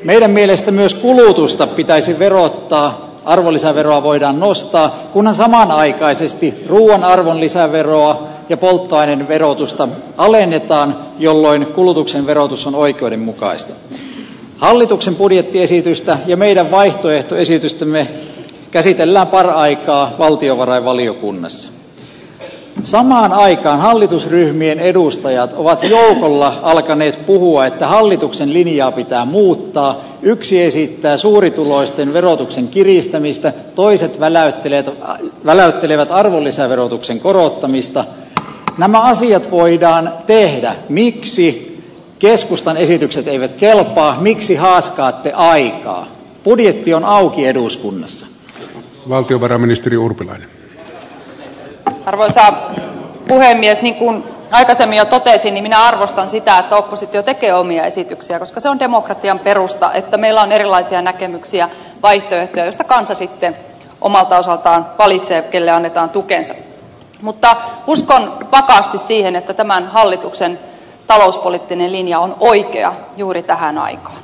Speaker 14: meidän mielestä myös kulutusta pitäisi verottaa. Arvonlisäveroa voidaan nostaa kunhan samanaikaisesti ruuan arvonlisäveroa ja polttoaineiden verotusta alennetaan jolloin kulutuksen verotus on oikeudenmukaista. Hallituksen budjettiesitystä ja meidän vaihtoehtoesitystämme käsitellään paraikaa valtiovarainvaliokunnassa samaan aikaan hallitusryhmien edustajat ovat joukolla alkaneet puhua että hallituksen linjaa pitää muuttaa. Yksi esittää suurituloisten verotuksen kiristämistä toiset väläyttelevät arvonlisäverotuksen korottamista. Nämä asiat voidaan tehdä. Miksi keskustan esitykset eivät kelpaa? Miksi haaskaatte aikaa? Budjetti on auki eduskunnassa.
Speaker 1: Valtiovarainministeri urpilainen
Speaker 3: niin kuin aikaisemmin jo totesin niin minä arvostan sitä että oppositio tekee omia esityksiä koska se on demokratian perusta että meillä on erilaisia näkemyksiä vaihtoehtoja joista kansa sitten omalta osaltaan valitsee kelle annetaan tukensa. Mutta uskon vakaasti siihen että tämän hallituksen talouspoliittinen linja on oikea juuri tähän aikaan.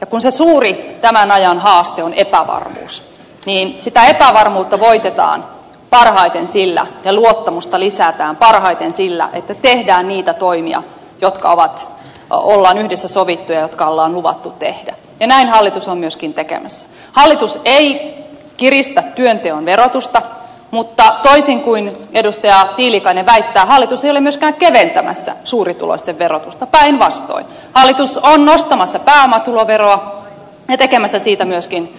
Speaker 3: Ja kun se suuri tämän ajan haaste on epävarmuus niin sitä epävarmuutta voitetaan parhaiten sillä ja luottamusta lisätään parhaiten sillä että tehdään niitä toimia jotka ovat, ollaan yhdessä sovittu ja jotka ollaan luvattu tehdä. Ja näin hallitus on myöskin tekemässä. Hallitus ei kiristä työnteon verotusta mutta toisin kuin edustaja tiilikainen väittää hallitus ei ole myöskään keventämässä suurituloisten verotusta. Päinvastoin. Hallitus on nostamassa pääomatuloveroa ja tekemässä siitä myöskin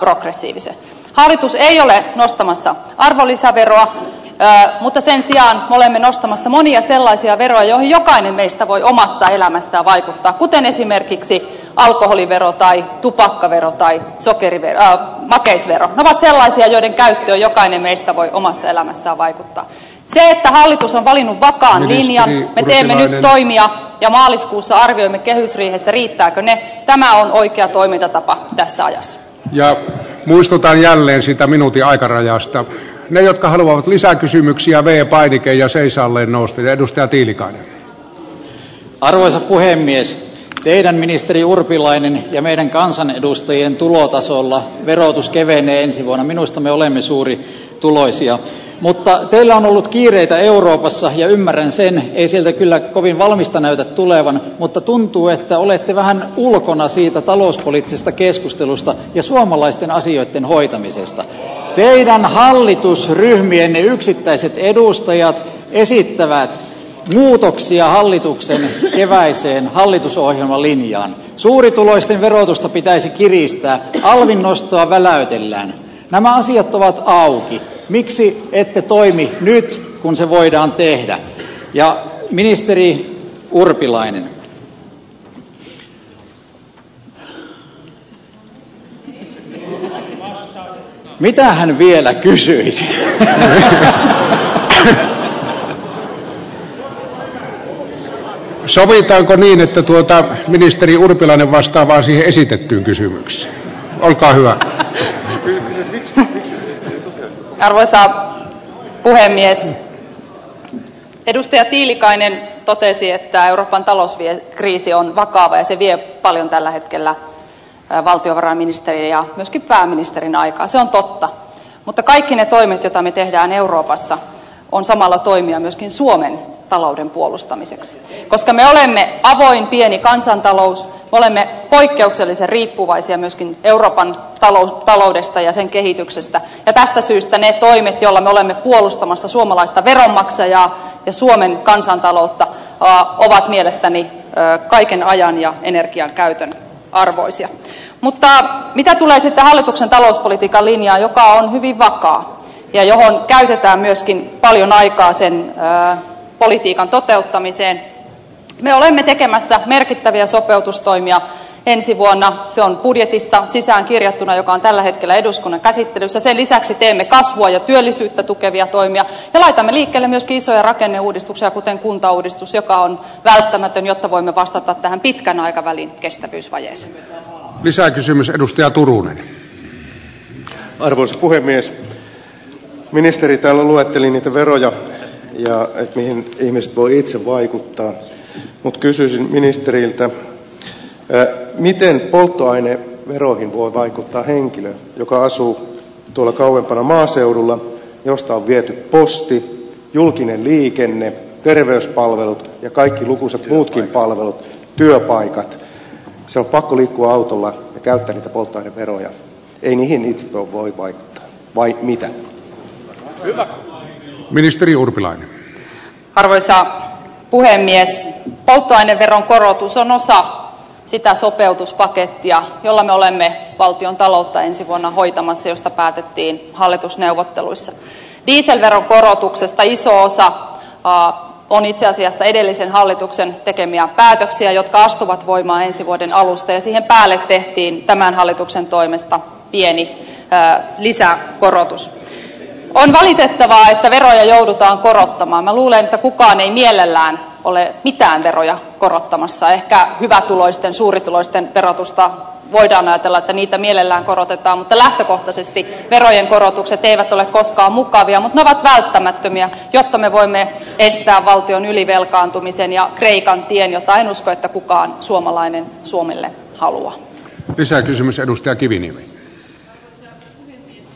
Speaker 3: progressiivisen hallitus ei ole nostamassa arvonlisäveroa mutta sen sijaan me olemme nostamassa monia sellaisia veroja joihin jokainen meistä voi omassa elämässään vaikuttaa kuten esimerkiksi alkoholivero tai tupakkavero tai makeisvero. Ne ovat sellaisia joiden käyttöön jokainen meistä voi omassa elämässään vaikuttaa. Se että hallitus on valinnut vakaan linjan me teemme nyt toimia ja maaliskuussa arvioimme kehysriihessä riittävätkö ne tämä on oikea toimintatapa tässä ajassa.
Speaker 1: Ja muistutan jälleen siitä minuutin aikarajasta. Ne jotka haluavat lisäkysymyksiä viides painike ja seisaalleen nousten edustaja tiilikainen.
Speaker 14: Arvoisa puhemies teidän ministeri urpilainen ja meidän kansanedustajien tulotasolla verotus kevenee ensi vuonna. Minusta me olemme suurituloisia mutta teillä on ollut kiireitä euroopassa ja ymmärrän sen. Ei sieltä kyllä kovin valmista näytä tulevan mutta tuntuu että olette vähän ulkona siitä talouspoliittisesta keskustelusta ja suomalaisten asioiden hoitamisesta. Teidän hallitusryhmienne yksittäiset edustajat esittävät muutoksia hallituksen keväiseen hallitusohjelmalinjaan. Suurituloisten verotusta pitäisi kiristää. Alvin nostoa väläytellään. Nämä asiat ovat auki miksi ette toimi nyt kun se voidaan tehdä? Ja ministeri urpilainen. Mitä hän vielä kysyisi?
Speaker 1: Sovitaanko niin että tuota ministeri urpilainen vastaa vain siihen esitettyyn kysymykseen olkaa hyvä
Speaker 3: arvoisa puhemies edustaja tiilikainen totesi että euroopan talouskriisi on vakava ja se vie paljon tällä hetkellä valtiovarainministerin ja myöskin pääministerin aikaa. Se on totta. Mutta kaikki ne toimet joita me teemme euroopassa on samalla toimia myöskin suomen talouden puolustamiseksi. Koska me olemme avoin pieni kansantalous me olemme poikkeuksellisen riippuvaisia myöskin euroopan taloudesta ja sen kehityksestä. Ja tästä syystä ne toimet joilla me olemme puolustamassa suomalaista veronmaksajaa ja suomen kansantaloutta ovat mielestäni kaiken ajan ja energian käytön arvoisia. Mutta mitä tulee sitten hallituksen talouspolitiikan linjaan joka on hyvin vakaa ja johon käytetään myöskin paljon aikaa sen politiikan toteuttamiseen. Me olemme tekemässä merkittäviä sopeutustoimia ensi vuonna. Se on budjetissa sisään kirjattuna joka on tällä hetkellä eduskunnan käsittelyssä. Sen lisäksi teemme kasvua ja työllisyyttä tukevia toimia ja laitamme liikkeelle myöskin isoja rakenneuudistuksia kuten kuntauudistus joka on välttämätön jotta voimme vastata tähän pitkän aikavälin kestävyysvajeeseen.
Speaker 1: Lisäkysymys edustaja turunen.
Speaker 15: Arvoisa puhemies ministeri täällä luetteli niitä veroja ja että mihin ihmiset voi itse vaikuttaa. Mutta kysyisin ministeriltä miten polttoaineveroihin voi vaikuttaa henkilö joka asuu tuolla kauempana maaseudulla josta on viety posti julkinen liikenne terveyspalvelut ja kaikki lukuisat muutkin palvelut työpaikat. Se on pakko liikkua autolla ja käyttää niitä polttoaineveroja. Ei niihin itse voi vaikuttaa. Vai mitä
Speaker 3: polttoaineveron korotus on osa sitä sopeutuspakettia jolla me olemme valtion taloutta ensi vuonna hoitamassa josta päätettiin hallitusneuvotteluissa. Dieselveron korotuksesta iso osa on itse asiassa edellisen hallituksen tekemiä päätöksiä jotka astuvat voimaan ensi vuoden alusta ja siihen päälle tehtiin tämän hallituksen toimesta pieni lisäkorotus on valitettavaa että veroja joudutaan korottamaan. Minä luulen että kukaan ei mielellään ole mitään veroja korottamassa. Ehkä hyvätuloisten suurituloisten verotusta voidaan ajatella että niitä mielellään korotetaan mutta lähtökohtaisesti verojen korotukset eivät ole koskaan mukavia mutta ne ovat välttämättömiä jotta me voimme estää valtion ylivelkaantumisen ja kreikan tien jota en usko että kukaan suomalainen suomelle haluaa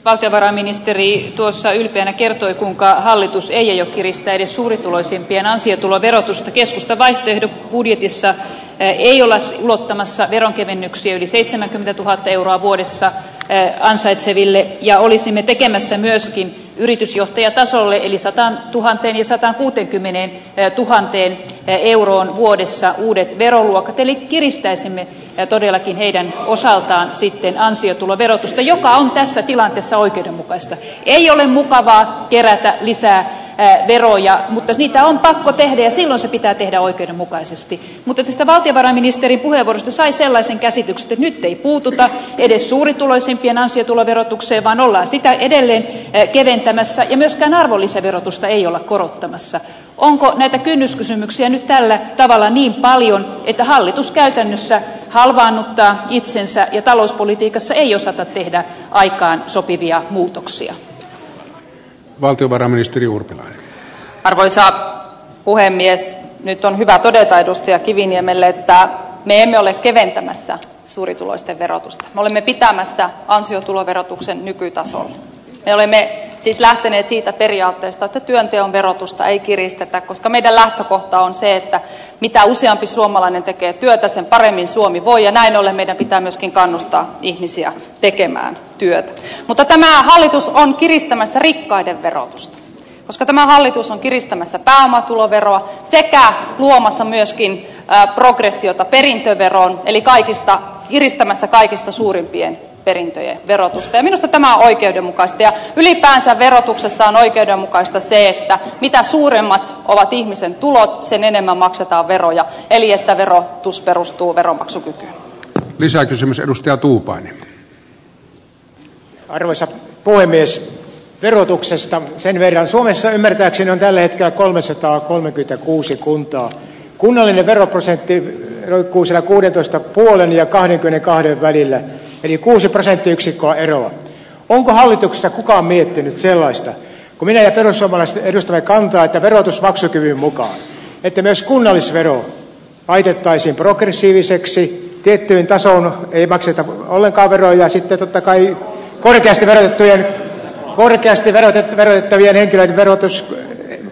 Speaker 16: valtiovarainministeri tuossa ylpeänä kertoi kuinka hallitus ei aio kiristää edes suurituloisimpien ansiotuloverotusta. Keskustan vaihtoehtobudjetissa ei olla ulottamassa veronkevennyksiä yli seitsemänkymmentätuhatta euroa vuodessa ansaitseville. Ja olisimme tekemässä myöskin yritysjohtajatasolle eli sataantuhanteen ja sataankuuteenkymmeneentuhanteen euroon vuodessa uudet veroluokat eli kiristäisimme todellakin heidän osaltaan sitten ansiotuloverotusta joka on tässä tilanteessa oikeudenmukaista. ei ole mukavaa kerätä lisää veroja mutta niitä on pakko tehdä ja silloin se pitää tehdä oikeudenmukaisesti. Mutta tästä valtiovarainministerin puheenvuorosta sai sellaisen käsityksen että nyt ei puututa edes suurituloisimpien ansiotuloverotukseen vaan ollaan sitä edelleen keventämässä ja myöskään arvonlisäverotusta ei olla korottamassa. Onko näitä kynnyskysymyksiä nyt tällä tavalla niin paljon että hallitus käytännössä halvaannuttaa itsensä ja talouspolitiikassa ei osata tehdä aikaan sopivia muutoksia
Speaker 3: nyt on hyvä todeta edustaja kiviniemelle että me emme ole keventämässä suurituloisten verotusta. Me olemme pitämässä ansiotuloverotuksen nykytasolla. Me olemme siis lähteneet siitä periaatteesta että työnteon verotusta ei kiristetä koska meidän lähtökohtamme on se että mitä useampi suomalainen tekee työtä sen paremmin suomi voi ja näin ollen meidän pitää myöskin kannustaa ihmisiä tekemään mutta tämä hallitus on kiristämässä rikkaiden verotusta koska tämä hallitus on kiristämässä pääomatuloveroa sekä luomassa myöskin progressiota perintöveroon eli kiristämässä kaikista suurimpien perintöjen verotusta. Ja minusta tämä on oikeudenmukaista. Ja ylipäänsä verotuksessa on oikeudenmukaista se että mitä suuremmat ovat ihmisen tulot sen enemmän maksetaan veroja. Eli että verotus perustuu veronmaksukykyyn.
Speaker 1: Lisäkysymys edustaja tuupainen
Speaker 17: arvoisa puhemies verotuksesta sen verran. Suomessa ymmärtääkseni on tällä hetkellä kolmesataakolmekymmentäkuusi kuntaa. Kunnallinen veroprosentti roikkuu siellä kuudentoista puolen ja kahdenkymmenenkahden välillä eli kuusi prosenttiyksikköä eroa. Onko hallituksessa kukaan miettinyt sellaista kun minä ja perussuomalaiset edustamme kantaa että verotus maksukyvyn mukaan että myös kunnallisvero laitettaisiin progressiiviseksi tiettyyn tasoon ei makseta ollenkaan veroja ja sitten totta kai korkeasti verotettujen korkeasti verotettavien henkilöiden verotus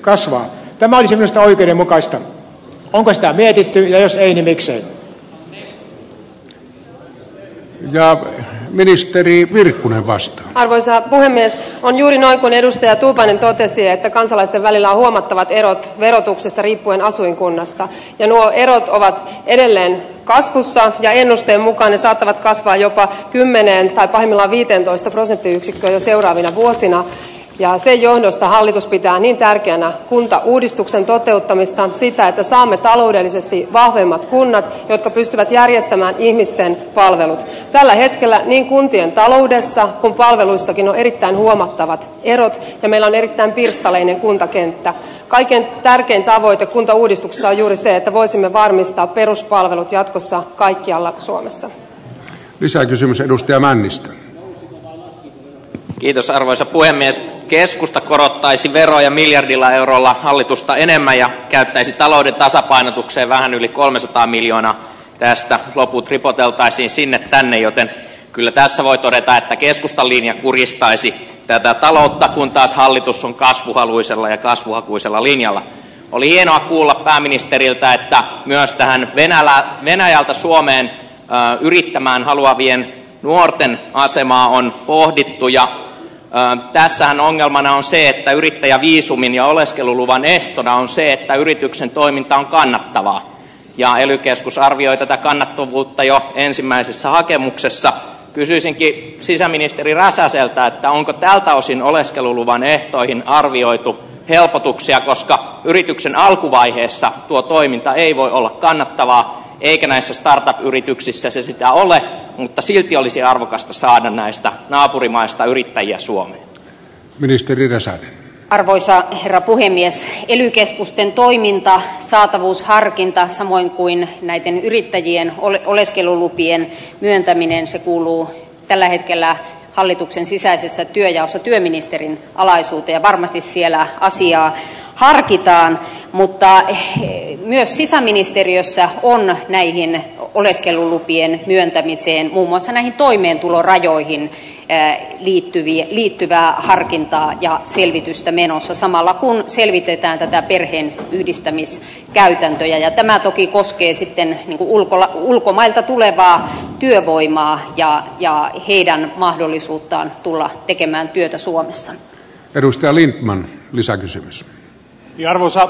Speaker 17: kasvaa. Tämä olisi minusta oikeudenmukaista. Onko sitä mietitty ja jos ei niin miksei
Speaker 1: ja ministeri virkkunen vastaa.
Speaker 18: Arvoisa puhemies on juuri noin kuin edustaja tuupainen totesi että kansalaisten välillä on huomattavat erot verotuksessa riippuen asuinkunnasta. Ja nuo erot ovat edelleen kasvussa ja ennusteen mukaan ne saattavat kasvaa jopa kymmeneen tai pahimmillaan viisitoista prosenttiyksikköä jo seuraavina vuosina ja sen johdosta hallitus pitää niin tärkeänä kuntauudistuksen toteuttamista sitä että saamme taloudellisesti vahvemmat kunnat jotka pystyvät järjestämään ihmisten palvelut. tällä hetkellä niin kuntien taloudessa kuin palveluissakin on erittäin huomattavat erot ja meillä on erittäin pirstaleinen kuntakenttä. kaikkein tärkein tavoite kuntauudistuksessa on juuri se että voisimme varmistaa peruspalvelut jatkossa kaikkialla suomessa.
Speaker 1: Lisäkysymys edustaja Männistä.
Speaker 19: Kiitos arvoisa puhemies. Keskusta korottaisi veroja miljardilla eurolla hallitusta enemmän ja käyttäisi talouden tasapainotukseen vähän yli 300 miljoonaa tästä. Loput ripoteltaisiin sinne tänne, joten kyllä tässä voi todeta, että keskustan linja kuristaisi tätä taloutta, kun taas hallitus on kasvuhaluisella ja kasvuhakuisella linjalla. Oli hienoa kuulla pääministeriltä, että myös tähän Venäjältä Suomeen yrittämään haluavien nuorten asemaa on pohdittu ja tässähän ongelmana on se että yrittäjäviisumin ja oleskeluluvan ehtona on se että yrityksen toiminta on kannattavaa ja ely keskus arvioi tätä kannattavuutta jo ensimmäisessä hakemuksessa. kysyisinkin sisäministeri räsäseltä että onko tältä osin oleskeluluvan ehtoihin arvioitu helpotuksia koska yrityksen alkuvaiheessa tuo toiminta ei voi olla kannattavaa eikä näissä startup yrityksissä se sitä ole mutta silti olisi arvokasta saada näistä naapurimaista yrittäjiä suomeen.
Speaker 1: Ministeri Räsänen.
Speaker 20: Arvoisa herra puhemies, ely keskusten toiminta saatavuusharkinta samoin kuin näiden yrittäjien oleskelulupien myöntäminen se kuuluu tällä hetkellä hallituksen sisäisessä työnjaossa työministerin alaisuuteen ja varmasti siellä asiaa harkitaan mutta myös sisäministeriössä on näihin oleskelulupien myöntämiseen muun muassa näihin toimeentulorajoihin liittyvää harkintaa ja selvitystä menossa samalla kun selvitetään tätä perheenyhdistämiskäytäntöjä ja tämä toki koskee sitten niin ulkomailta tulevaa työvoimaa ja heidän mahdollisuuttaan tulla tekemään työtä suomessa.
Speaker 1: Edustaja Lindtman, lisäkysymys.
Speaker 21: Arvoisa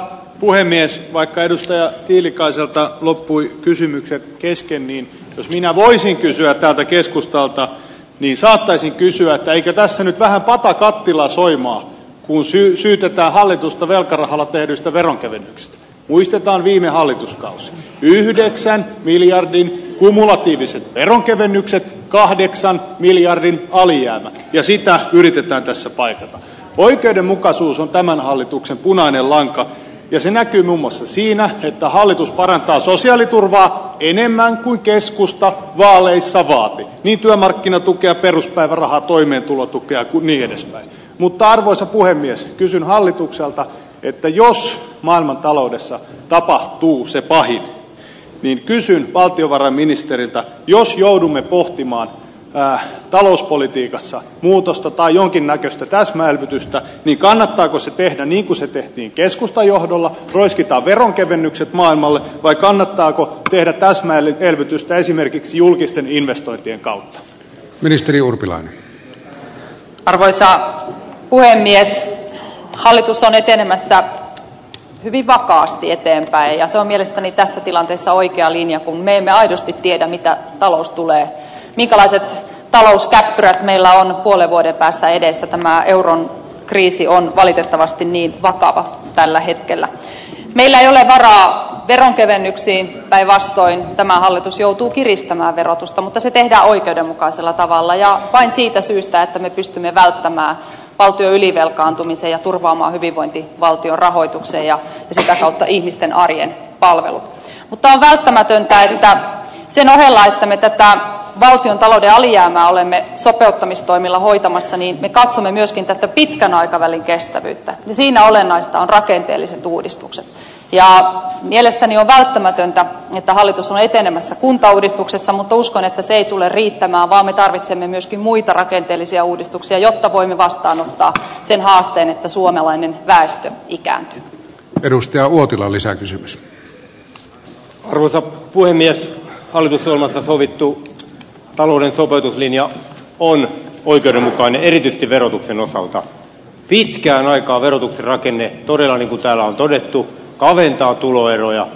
Speaker 21: vaikka edustaja tiilikaiselta loppui kysymykset kesken niin jos minä voisin kysyä täältä keskustalta niin saattaisin kysyä että eikö tässä nyt vähän pata kattilaa soimaa kun syytetään hallitusta velkarahalla tehdyistä veronkevennyksistä. Muistetaan viime hallituskausi. Yhdeksän miljardin kumulatiiviset veronkevennykset, kahdeksan miljardin alijäämä. Ja sitä yritetään tässä paikata. Oikeudenmukaisuus on tämän hallituksen punainen lanka ja se näkyy muun muassa siinä että hallitus parantaa sosiaaliturvaa enemmän kuin keskusta vaaleissa vaati niin työmarkkinatukea peruspäivärahaa toimeentulotukea kuin niin edespäin. mutta arvoisa puhemies kysyn hallitukselta että jos maailmantaloudessa tapahtuu se pahin niin kysyn valtiovarainministeriltä jos joudumme pohtimaan talouspolitiikassa muutosta tai jonkinnäköistä täsmäelvytystä niin kannattaako se tehdä niin kuin se tehtiin keskustan johdolla roiskitaan veronkevennykset maailmalle vai kannattaako tehdä täsmäelvytystä esimerkiksi julkisten investointien kautta?
Speaker 1: Ministeri Urpilainen.
Speaker 3: Arvoisa puhemies, hallitus on etenemässä hyvin vakaasti eteenpäin ja se on mielestäni tässä tilanteessa oikea linja kun me emme aidosti tiedä mitä talous tulee minkälaiset talouskäppyrät meillä on puolen vuoden päästä edessä. Tämä euron kriisi on valitettavasti niin vakava tällä hetkellä. Meillä ei ole varaa veronkevennyksiin, päinvastoin tämä hallitus joutuu kiristämään verotusta, mutta se tehdään oikeudenmukaisella tavalla ja vain siitä syystä, että me pystymme välttämään valtion ylivelkaantumisen ja turvaamaan hyvinvointivaltion rahoituksen ja sitä kautta ihmisten arjen palvelut. Mutta on välttämätöntä, että sen ohella, että me tätä valtion talouden alijäämää olemme sopeuttamistoimilla hoitamassa niin me katsomme myöskin tätä pitkän aikavälin kestävyyttä ja siinä olennaista on rakenteelliset uudistukset. Ja mielestäni on välttämätöntä että hallitus on etenemässä kuntauudistuksessa mutta uskon että se ei tule riittämään vaan me tarvitsemme myöskin muita rakenteellisia uudistuksia jotta voimme vastaanottaa sen haasteen että suomalainen väestö ikääntyy.
Speaker 1: Edustaja Uotila lisäkysymys.
Speaker 22: Arvoisa puhemies, hallitusohjelmassa sovittu talouden sopeutuslinja on oikeudenmukainen erityisesti verotuksen osalta. pitkään aikaan verotuksen rakenne todella niin kuin täällä on todettu kaventaa tuloeroja.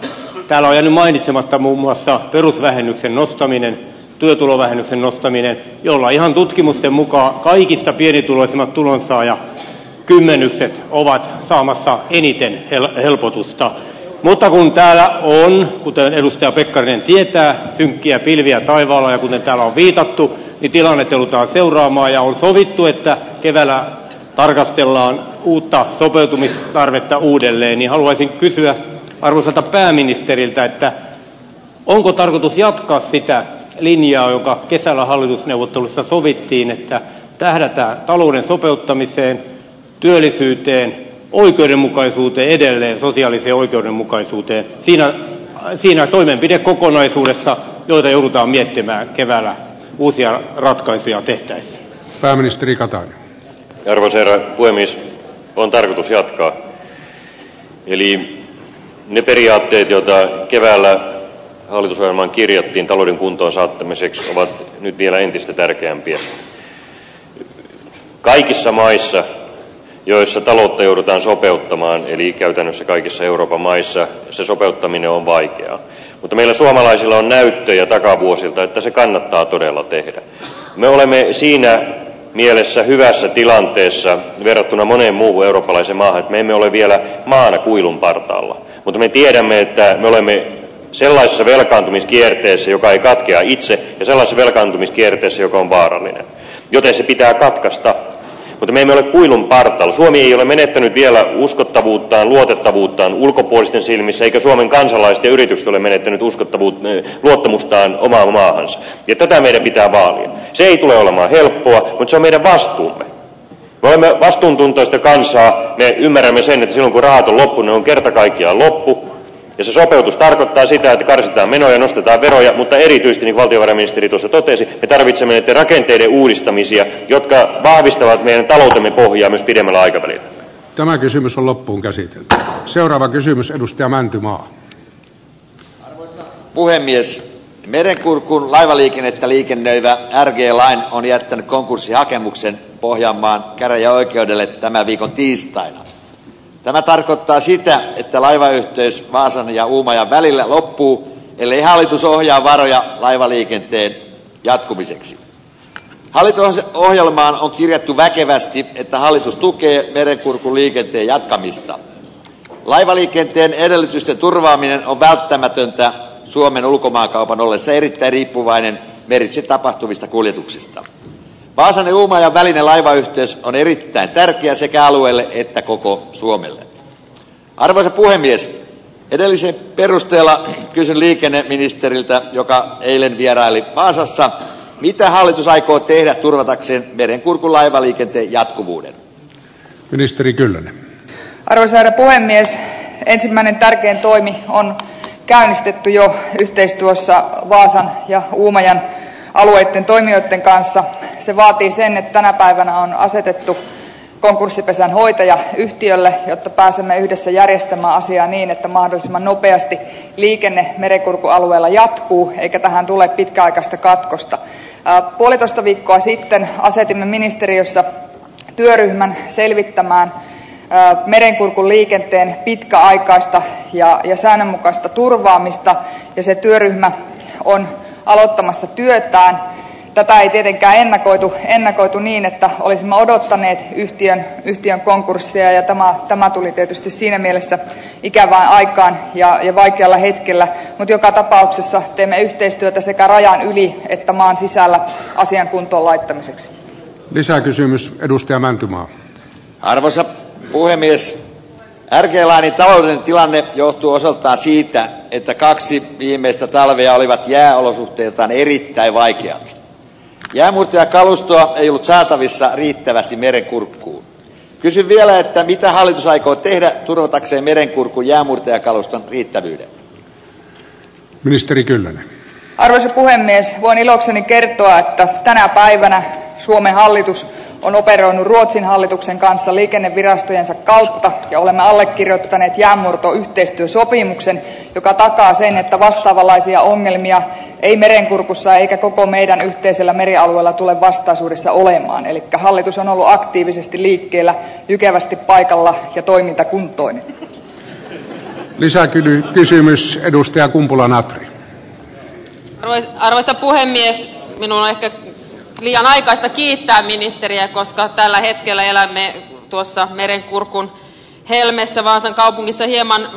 Speaker 22: täällä on jäänyt mainitsematta muun muassa perusvähennyksen nostaminen työtulovähennyksen nostaminen jolla ihan tutkimusten mukaan kaikista pienituloisimmat tulonsaajat kymmenykset ovat saamassa eniten helpotusta mutta kun täällä on kuten edustaja pekkarinen tietää synkkiä pilviä taivaalla ja kuten täällä on viitattu niin tilannetta joudutaan seuraamaan ja on sovittu että keväällä tarkastellaan uutta sopeutumistarvetta uudelleen niin haluaisin kysyä arvoisalta pääministeriltä että onko tarkoitus jatkaa sitä linjaa joka kesällä hallitusneuvotteluissa sovittiin että tähdätään talouden sopeuttamiseen työllisyyteen oikeudenmukaisuuteen edelleen sosiaaliseen oikeudenmukaisuuteen. Siinä toimenpidekokonaisuudessa jota joudutaan miettimään keväällä uusia ratkaisuja tehtäessä.
Speaker 1: Pääministeri katainen.
Speaker 5: Arvoisa herra puhemies on tarkoitus jatkaa. Eli ne periaatteet joita keväällä hallitusohjelmaan kirjattiin talouden kuntoon saattamiseksi ovat nyt vielä entistä tärkeämpiä. Kaikissa maissa joissa taloutta joudutaan sopeuttamaan eli käytännössä kaikissa euroopan maissa se sopeuttaminen on vaikeaa. Mutta meillä suomalaisilla on näyttöjä takavuosilta että se kannattaa todella tehdä. Me olemme siinä mielessä hyvässä tilanteessa verrattuna moneen muuhun eurooppalaiseen maahan että me emme ole vielä maana kuilun partaalla. Mutta me tiedämme että me olemme sellaisessa velkaantumiskierteessä joka ei katkea itse ja sellaisessa velkaantumiskierteessä joka on vaarallinen. Joten se pitää katkaista mutta me emme ole kuilun partaalla. Suomi ei ole menettänyt vielä uskottavuuttaan luotettavuuttaan ulkopuolisten silmissä eikä suomen kansalaiset ja yritykset ole menettänyt luottamustaan omaan maahansa. Ja tätä meidän pitää vaalia. Se ei tule olemaan helppoa mutta se on meidän vastuumme. Me olemme vastuuntuntoista kansaa. Me ymmärrämme sen että silloin kun rahat on loppu ne on kerta kaikkiaan loppu se sopeutus tarkoittaa sitä että karsitaan menoja nostetaan veroja mutta erityisesti niin kuin valtiovarainministeri tuossa totesi me tarvitsemme näiden rakenteiden uudistamisia jotka vahvistavat meidän taloutemme pohjaa myös pidemmällä aikavälillä.
Speaker 1: Tämä kysymys on loppuun käsitelty. Seuraava kysymys edustaja mäntymaa.
Speaker 23: Puhemies merenkurkun laivaliikennettä liikennöivä rg line on jättänyt konkurssihakemuksen pohjanmaan käräjäoikeudelle tämän viikon tiistaina tämä tarkoittaa sitä että laivayhteys vaasan ja uumajan välillä loppuu ellei hallitus ohjaa varoja laivaliikenteen jatkumiseksi. Hallitusohjelmaan on kirjattu väkevästi että hallitus tukee merenkurkun liikenteen jatkamista. Laivaliikenteen edellytysten turvaaminen on välttämätöntä suomen ulkomaankaupan ollessa erittäin riippuvainen meritse tapahtuvista kuljetuksista vaasan ja uumajan välinen laivayhteys on erittäin tärkeä sekä alueelle että koko suomelle. Arvoisa puhemies edellisen perusteella kysyn liikenneministeriltä joka eilen vieraili vaasassa mitä hallitus aikoo tehdä turvatakseen merenkurkun laivaliikenteen jatkuvuuden?
Speaker 1: Ministeri kyllönen.
Speaker 24: Arvoisa herra puhemies ensimmäinen tärkein toimi on käynnistetty jo yhteistyössä vaasan ja uumajan alueiden toimijoiden kanssa. Se vaatii sen että tänä päivänä on asetettu konkurssipesän hoitaja yhtiölle jotta pääsemme yhdessä järjestämään asiaa niin että mahdollisimman nopeasti liikenne merenkurkun jatkuu eikä tähän tule pitkäaikaista katkosta. Puolitoista viikkoa sitten asetimme ministeriössä työryhmän selvittämään merenkurkun liikenteen pitkäaikaista ja säännönmukaista turvaamista ja se työryhmä on aloittamassa työtään. Tätä ei tietenkään ennakoitu niin että olisimme odottaneet yhtiön konkurssia ja tämä tuli tietysti siinä mielessä ikävään aikaan ja vaikealla hetkellä. Mutta joka tapauksessa teemme yhteistyötä sekä rajan yli että maan sisällä asian kuntoon laittamiseksi.
Speaker 1: Lisäkysymys edustaja mäntymaa.
Speaker 23: Arvoisa puhemies rg linen taloudellinen tilanne johtuu osaltaan siitä että kaksi viimeistä talvea olivat jääolosuhteiltaan erittäin vaikeat. Jäänmurtajakalustoa ei ollut saatavissa riittävästi merenkurkkuun. Kysyn vielä että mitä hallitus aikoo tehdä turvatakseen merenkurkun jäänmurtajakaluston riittävyyden?
Speaker 1: Ministeri kyllönen.
Speaker 24: Arvoisa puhemies voin ilokseni kertoa että tänä päivänä suomen hallitus on operoinut ruotsin hallituksen kanssa liikennevirastojensa kautta ja olemme allekirjoittaneet jäänmurtoyhteistyösopimuksen joka takaa sen että vastaavanlaisia ongelmia ei merenkurkussa eikä koko meidän yhteisellä merialueella tule vastaisuudessa olemaan. Eli hallitus on ollut aktiivisesti liikkeellä jykevästi paikalla ja toimintakuntoinen
Speaker 25: liian aikaista kiittää ministeriä koska tällä hetkellä elämme
Speaker 26: tuossa merenkurkun helmessä vaasan kaupungissa hieman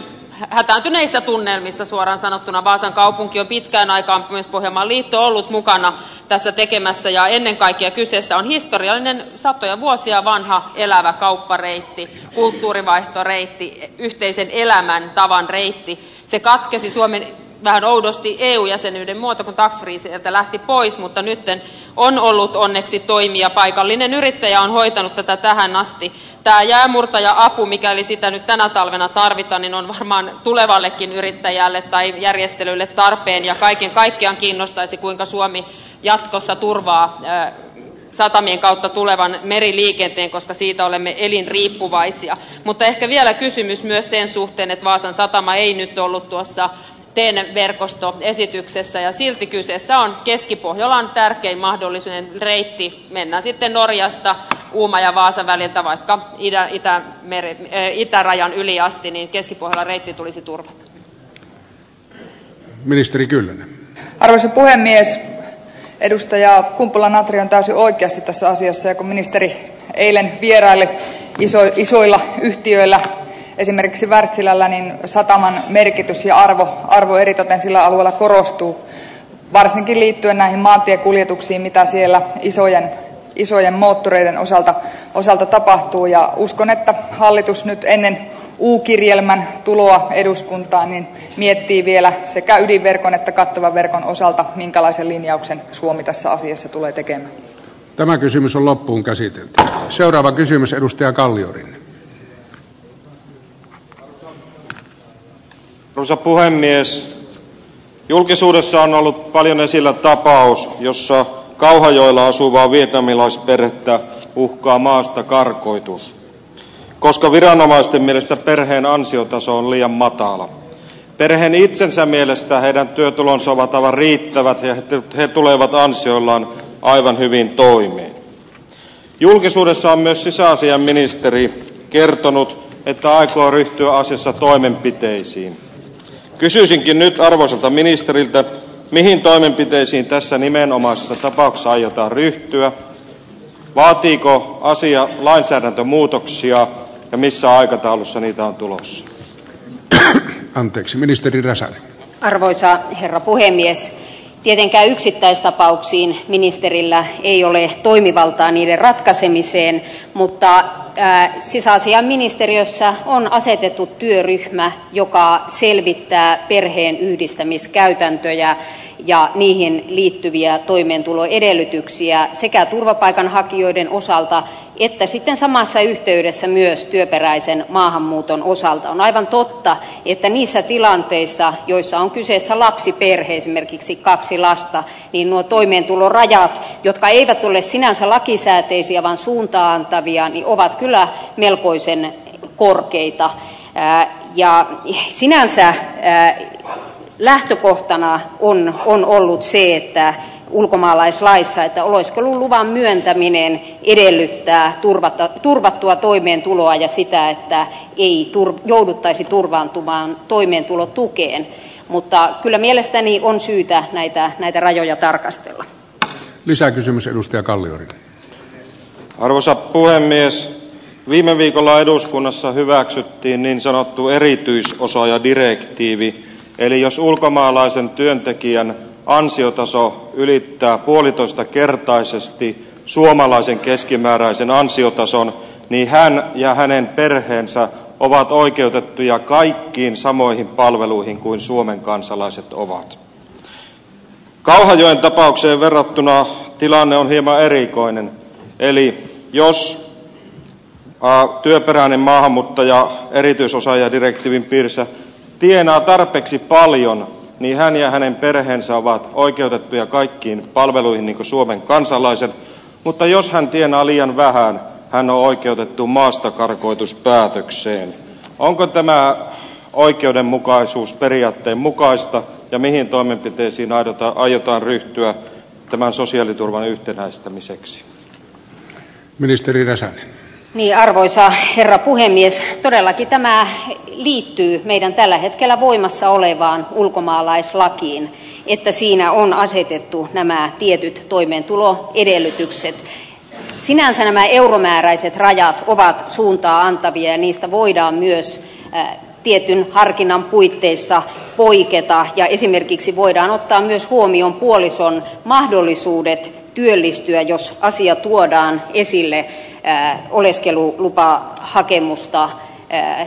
Speaker 26: hätääntyneissä tunnelmissa suoraan sanottuna. Vaasan kaupunki on pitkään aikaan myös Pohjanmaan liitto ollut mukana tässä tekemässä ja ennen kaikkea kyseessä on historiallinen satoja vuosia vanha elävä kauppareitti, kulttuurivaihtoreitti, yhteisen elämän tavan reitti. Se katkesi Suomen vähän oudosti EU-jäsenyyden muoto, kun taksfree sieltä lähti pois, mutta nyt on ollut onneksi toimia. Paikallinen yrittäjä on hoitanut tätä tähän asti. Tämä jäämurtaja-apu, mikäli sitä nyt tänä talvena tarvitaan, niin on varmaan tulevallekin yrittäjälle tai järjestelylle tarpeen ja kaiken kaikkiaan kiinnostaisi, kuinka Suomi jatkossa turvaa satamien kautta tulevan meriliikenteen, koska siitä olemme elinriippuvaisia. Mutta ehkä vielä kysymys myös sen suhteen, että Vaasan satama ei nyt ollut tuossa TEN-verkostoesityksessä ja silti kyseessä on Keski-Pohjolan tärkein mahdollinen reitti. Mennään sitten Norjasta Uuma ja Vaasa väliltä vaikka itä, itä, meri, itärajan yli asti, niin Keski-Pohjolan reitti tulisi turvata.
Speaker 1: Ministeri Kyllönen.
Speaker 24: Arvoisa puhemies, edustaja Kumpula Natri on täysin oikeassa tässä asiassa ja kun ministeri eilen vieraille iso, isoilla yhtiöillä esimerkiksi Wärtsilällä niin sataman merkitys ja arvo, arvo eritoten sillä alueella korostuu, varsinkin liittyen näihin maantiekuljetuksiin, mitä siellä isojen, isojen moottoreiden osalta, osalta tapahtuu. Ja uskon, että hallitus nyt ennen U-kirjelmän tuloa eduskuntaan niin miettii vielä sekä ydinverkon että kattavan verkon osalta, minkälaisen linjauksen Suomi tässä asiassa tulee tekemään.
Speaker 1: Tämä kysymys on loppuun käsitelty. Seuraava kysymys, edustaja Kalliorinne.
Speaker 27: Arvoisa puhemies, julkisuudessa on ollut paljon esillä tapaus, jossa Kauhajoilla asuvaa vietnamilaisperhettä uhkaa maasta karkoitus, koska viranomaisten mielestä perheen ansiotaso on liian matala. Perheen itsensä mielestä heidän työtulonsa ovat aivan riittävät ja he tulevat ansioillaan aivan hyvin toimeen. Julkisuudessa on myös sisäasiainministeri kertonut, että aikoo ryhtyä asiassa toimenpiteisiin. Kysyisinkin nyt arvoisalta ministeriltä, mihin toimenpiteisiin tässä nimenomaisessa tapauksessa aiotaan ryhtyä, vaatiiko asia lainsäädäntömuutoksia ja missä aikataulussa niitä on tulossa?
Speaker 1: Anteeksi, ministeri Räsänen.
Speaker 20: Arvoisa herra puhemies, tietenkään yksittäistapauksiin ministerillä ei ole toimivaltaa niiden ratkaisemiseen, mutta sisäasiainministeriössä on asetettu työryhmä, joka selvittää perheen yhdistämiskäytäntöjä ja niihin liittyviä toimeentuloedellytyksiä sekä turvapaikanhakijoiden osalta että sitten samassa yhteydessä myös työperäisen maahanmuuton osalta. On aivan totta, että niissä tilanteissa, joissa on kyseessä lapsiperhe, esimerkiksi kaksi lasta, niin nuo toimeentulorajat, jotka eivät ole sinänsä lakisääteisiä, vaan suuntaa antavia, niin ovat kyllä melkoisen korkeita. Ja sinänsä lähtökohtana on, on ollut se, että ulkomaalaislaissa, että oleskeluluvan myöntäminen edellyttää turvattua toimeentuloa ja sitä, että ei jouduttaisi turvaantumaan toimeentulotukeen. Mutta kyllä mielestäni on syytä näitä, näitä rajoja tarkastella.
Speaker 1: Lisäkysymys edustaja Kalliorinne.
Speaker 27: Arvoisa puhemies, viime viikolla eduskunnassa hyväksyttiin niin sanottu erityisosaajadirektiivi, eli jos ulkomaalaisen työntekijän ansiotaso ylittää puolitoista kertaisesti suomalaisen keskimääräisen ansiotason, niin hän ja hänen perheensä ovat oikeutettuja kaikkiin samoihin palveluihin kuin Suomen kansalaiset ovat. Kauhajoen tapaukseen verrattuna tilanne on hieman erikoinen. Eli jos työperäinen maahanmuuttaja erityisosaajadirektiivin piirissä tienaa tarpeeksi paljon niin hän ja hänen perheensä ovat oikeutettuja kaikkiin palveluihin niin kuin Suomen kansalaiset, mutta jos hän tienaa liian vähän, hän on oikeutettu maastakarkoituspäätökseen. Onko tämä oikeudenmukaisuusperiaatteen mukaista ja mihin toimenpiteisiin aiotaan ryhtyä tämän sosiaaliturvan yhtenäistämiseksi?
Speaker 20: Niin, arvoisa herra puhemies, todellakin tämä liittyy meidän tällä hetkellä voimassa olevaan ulkomaalaislakiin, että siinä on asetettu nämä tietyt toimeentuloedellytykset. sinänsä nämä euromääräiset rajat ovat suuntaa antavia ja niistä voidaan myös tietyn harkinnan puitteissa poiketa ja esimerkiksi voidaan ottaa myös huomioon puolison mahdollisuudet työllistyä jos asia tuodaan esille oleskelulupahakemusta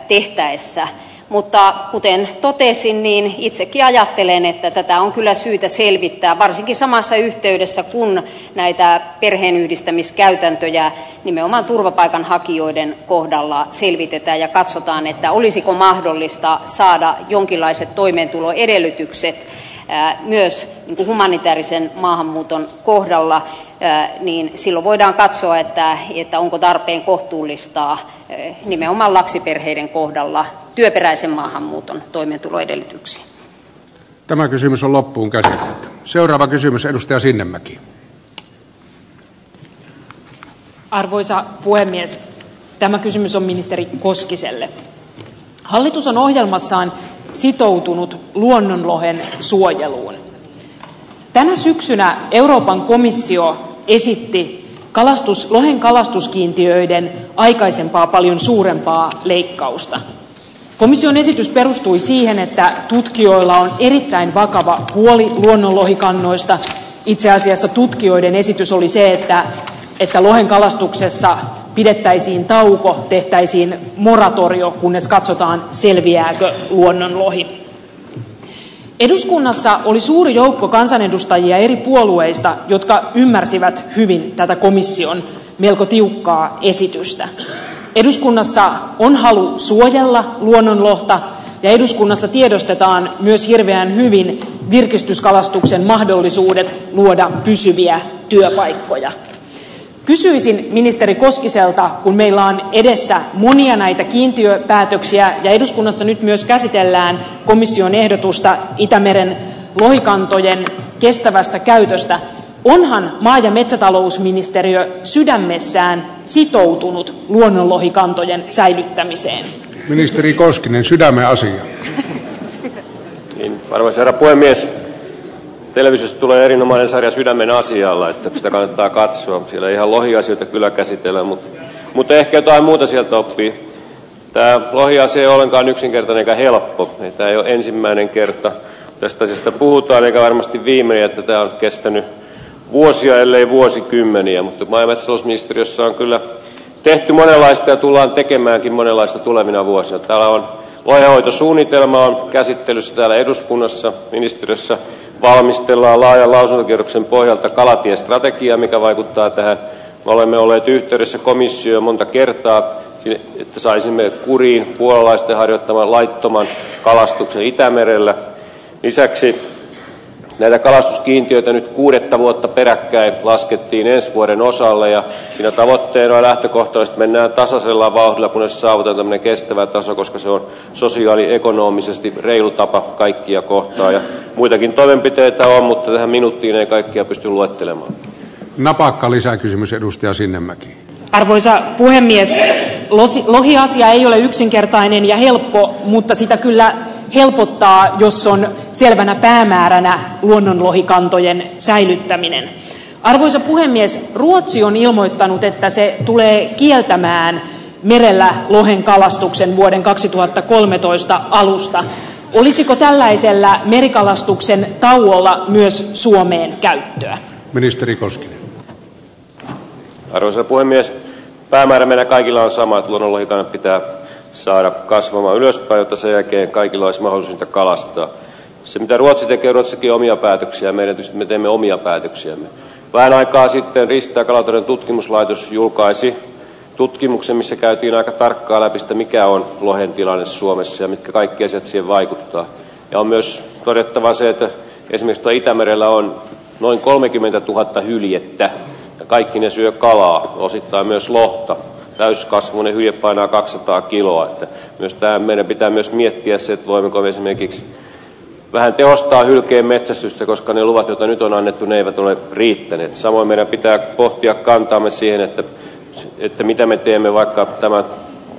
Speaker 20: tehtäessä. Mutta kuten totesin niin itsekin ajattelen että tätä on kyllä syytä selvittää varsinkin samassa yhteydessä kun näitä perheenyhdistämiskäytäntöjä nimenomaan turvapaikanhakijoiden kohdalla selvitetään ja katsotaan olisiko mahdollista saada jonkinlaiset toimeentuloedellytykset myös humanitäärisen maahanmuuton kohdalla niin silloin voidaan katsoa onko tarpeen kohtuullistaa nimenomaan lapsiperheiden kohdalla työperäisen maahanmuuton toimeentuloedellytyksiä
Speaker 1: tämä kysymys on loppuun käsitelty. Seuraava kysymys edustaja sinnemäki.
Speaker 28: Arvoisa puhemies tämä kysymys on ministeri koskiselle. Hallitus on ohjelmassaan sitoutunut luonnonlohen suojeluun. Tänä syksynä euroopan komissio esitti lohen kalastuskiintiöiden aikaisempaa paljon suurempaa leikkausta. Komission esitys perustui siihen että tutkijoilla on erittäin vakava huoli luonnonlohikannoista. Itse asiassa tutkijoiden esitys oli se että lohen kalastuksessa pidettäisiin tauko tehtäisiin moratorio kunnes katsotaan selviääkö luonnonlohi eduskunnassa oli suuri joukko kansanedustajia eri puolueista jotka ymmärsivät hyvin tätä komission melko tiukkaa esitystä. Eduskunnassa on halu suojella luonnonlohta ja eduskunnassa tiedostetaan myös hirveän hyvin virkistyskalastuksen mahdollisuudet luoda pysyviä työpaikkoja kysyisin ministeri koskiselta kun meillä on edessä monia näitä kiintiöpäätöksiä ja eduskunnassa nyt myös käsitellään komission ehdotusta itämeren lohikantojen kestävästä käytöstä. Onhan maa ja metsätalousministeriö sydämessään sitoutunut luonnonlohikantojen säilyttämiseen?
Speaker 1: Ministeri koskinen sydämen asia.
Speaker 29: Arvoisa herra puhemies televisiosta tulee erinomainen sarja sydämen asialla että sitä kannattaa katsoa. Siellä ihan lohiasioita kyllä käsitellään mutta ehkä jotain muuta sieltä oppii. Tämä lohiasia ei ole ollenkaan yksinkertainen eikä helppo. Tämä ei ole ensimmäinen kerta tästä asiasta puhutaan eikä varmasti viimeinen että tämä on kestänyt vuosia ellei vuosikymmeniä. Mutta maa ja metsätalousministeriössä on kyllä tehty monenlaista ja tullaan tekemäänkin monenlaista tulevina vuosina. Täällä on lohenhoitosuunnitelma on käsittelyssä täällä eduskunnassa ministeriössä valmistellaan laajan lausuntokierroksen pohjalta kalatiestrategiaa mikä vaikuttaa tähän. Me olemme olleet yhteydessä komissioon monta kertaa että saisimme kuriin puolalaisten harjoittaman laittoman kalastuksen itämerellä. Lisäksi näitä kalastuskiintiöitä nyt kuudetta vuotta peräkkäin laskettiin ensi vuoden osalle ja siinä tavoitteena on lähtökohtaisesti että mennään tasaisella vauhdilla kunnes saavutetaan tämmöinen kestävä taso koska se on sosiaaliekonomisesti reilu tapa kaikkia kohtaan ja muitakin toimenpiteitä on mutta tähän minuuttiin ei kaikkia pysty luettelemaan.
Speaker 1: Napakka lisäkysymys edustaja sinnemäki.
Speaker 28: Arvoisa puhemies lohiasia ei ole yksinkertainen ja helppo mutta sitä kyllä helpottaa jos on selvänä päämääränä luonnonlohikantojen säilyttäminen. Arvoisa puhemies ruotsi on ilmoittanut että se tulee kieltämään merellä lohen kalastuksen vuoden kaksituhattakolmetoista alusta. Olisiko tällaisella merikalastuksen tauolla myös suomeen käyttöä?
Speaker 1: Ministeri koskinen.
Speaker 29: Arvoisa puhemies päämäärä meillä kaikilla on sama että luonnonlohikannat pitää saada kasvamaan ylöspäin jotta sen jälkeen kaikilla olisi mahdollisuus niitä kalastaa. Se mitä ruotsi tekee ruotsi tekee omia päätöksiään meidän tietysti me teemme omia päätöksiämme. Vähän aikaa sitten riista ja tutkimuslaitos julkaisi tutkimuksen missä käytiin aika tarkkaan läpi sitä mikä on lohen tilanne suomessa ja mitkä kaikki asiat siihen vaikuttaa. Ja on myös todettava se että esimerkiksi itämerellä on noin kolmekymmentä tuhatta hyljettä ja kaikki ne syö kalaa osittain myös lohta täyskasvuinen hylje painaa kaksisataa kiloa. Että myös tämä meidän pitää myös miettiä se että voimmeko me esimerkiksi vähän tehostaa hylkeen metsästystä koska ne luvat joita nyt on annettu ne eivät ole riittäneet. Samoin meidän pitää pohtia kantaamme siihen että että mitä me teemme vaikka tämän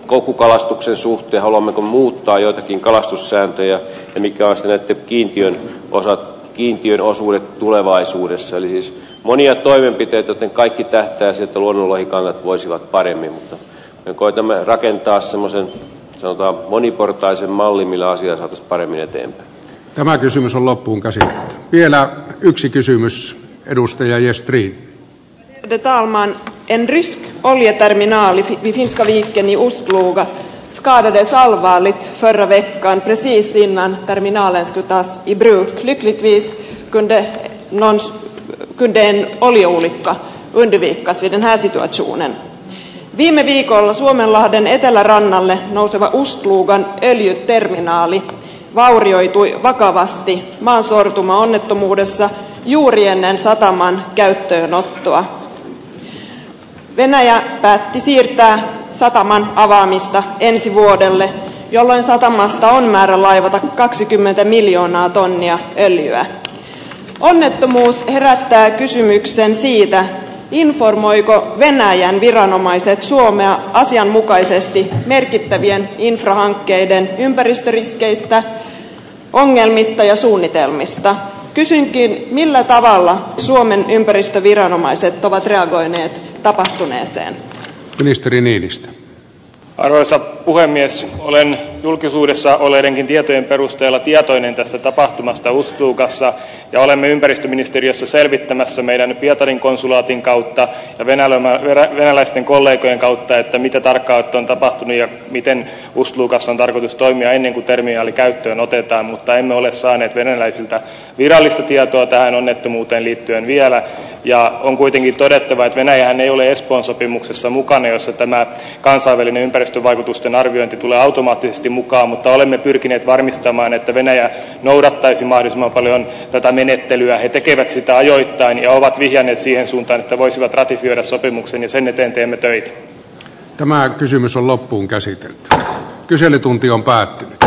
Speaker 29: koukkukalastuksen suhteen. Haluammeko muuttaa joitakin kalastussääntöjä ja mikä on sitten näiden kiintiön osa kiintiön osuudet tulevaisuudessa eli siis monia toimenpiteitä jotka kaikki tähtäävät siihen että luonnonlohikannat voisivat paremmin mutta me koetamme rakentaa semmoisen sanotaan moniportaisen mallin millä asiaa saataisiin paremmin eteenpäin
Speaker 1: Tämä kysymys on loppuun käsitelty. Vielä yksi kysymys, edustaja Jestrin.
Speaker 30: Herr talman! En rysk oljeterminal i- vid Finska viken i Ostluga skadades allvarligt förra veckan precis innan terminalen skulle tas i bruk. Lyckligtvis kunde, någon, kunde en oljeolycka undvikas vid den här situationen. Viime viikolla Suomenlahden etelärannalle nouseva Ustlugan öljyterminaali vaurioitui vakavasti maansortuma onnettomuudessa juuri ennen sataman käyttöönottoa. Venäjä päätti siirtää sataman avaamista ensi vuodelle, jolloin satamasta on määrä laivata 20 miljoonaa tonnia öljyä. Onnettomuus herättää kysymyksen siitä, informoiko Venäjän viranomaiset Suomea asianmukaisesti merkittävien infrahankkeiden ympäristöriskeistä, ongelmista ja suunnitelmista. Kysynkin, millä tavalla Suomen ympäristöviranomaiset ovat reagoineet tapahtuneeseen?
Speaker 1: Ministeri Niinistö.
Speaker 21: Arvoisa puhemies, olen julkisuudessa olleidenkin tietojen perusteella tietoinen tästä tapahtumasta Ustluukassa ja olemme ympäristöministeriössä selvittämässä meidän Pietarin konsulaatin kautta ja venälä- venäläisten kollegojen kautta, että mitä tarkkaan ottaen on tapahtunut ja miten Ustluukassa on tarkoitus toimia ennen kuin terminaali käyttöön otetaan, mutta emme ole saaneet venäläisiltä virallista tietoa tähän onnettomuuteen liittyen vielä. Ja on kuitenkin todettava, että Venäjähän ei ole Espoon sopimuksessa mukana, jossa tämä kansainvälinen ympäristövaikutusten arviointi tulee automaattisesti mukaan, mutta olemme pyrkineet varmistamaan, että Venäjä noudattaisi mahdollisimman paljon tätä menettelyä. He tekevät sitä ajoittain ja ovat vihjanneet siihen suuntaan, että voisivat ratifioida sopimuksen ja sen eteen teemme töitä.
Speaker 1: Tämä kysymys on loppuun käsitelty. Kyselytunti on päättynyt.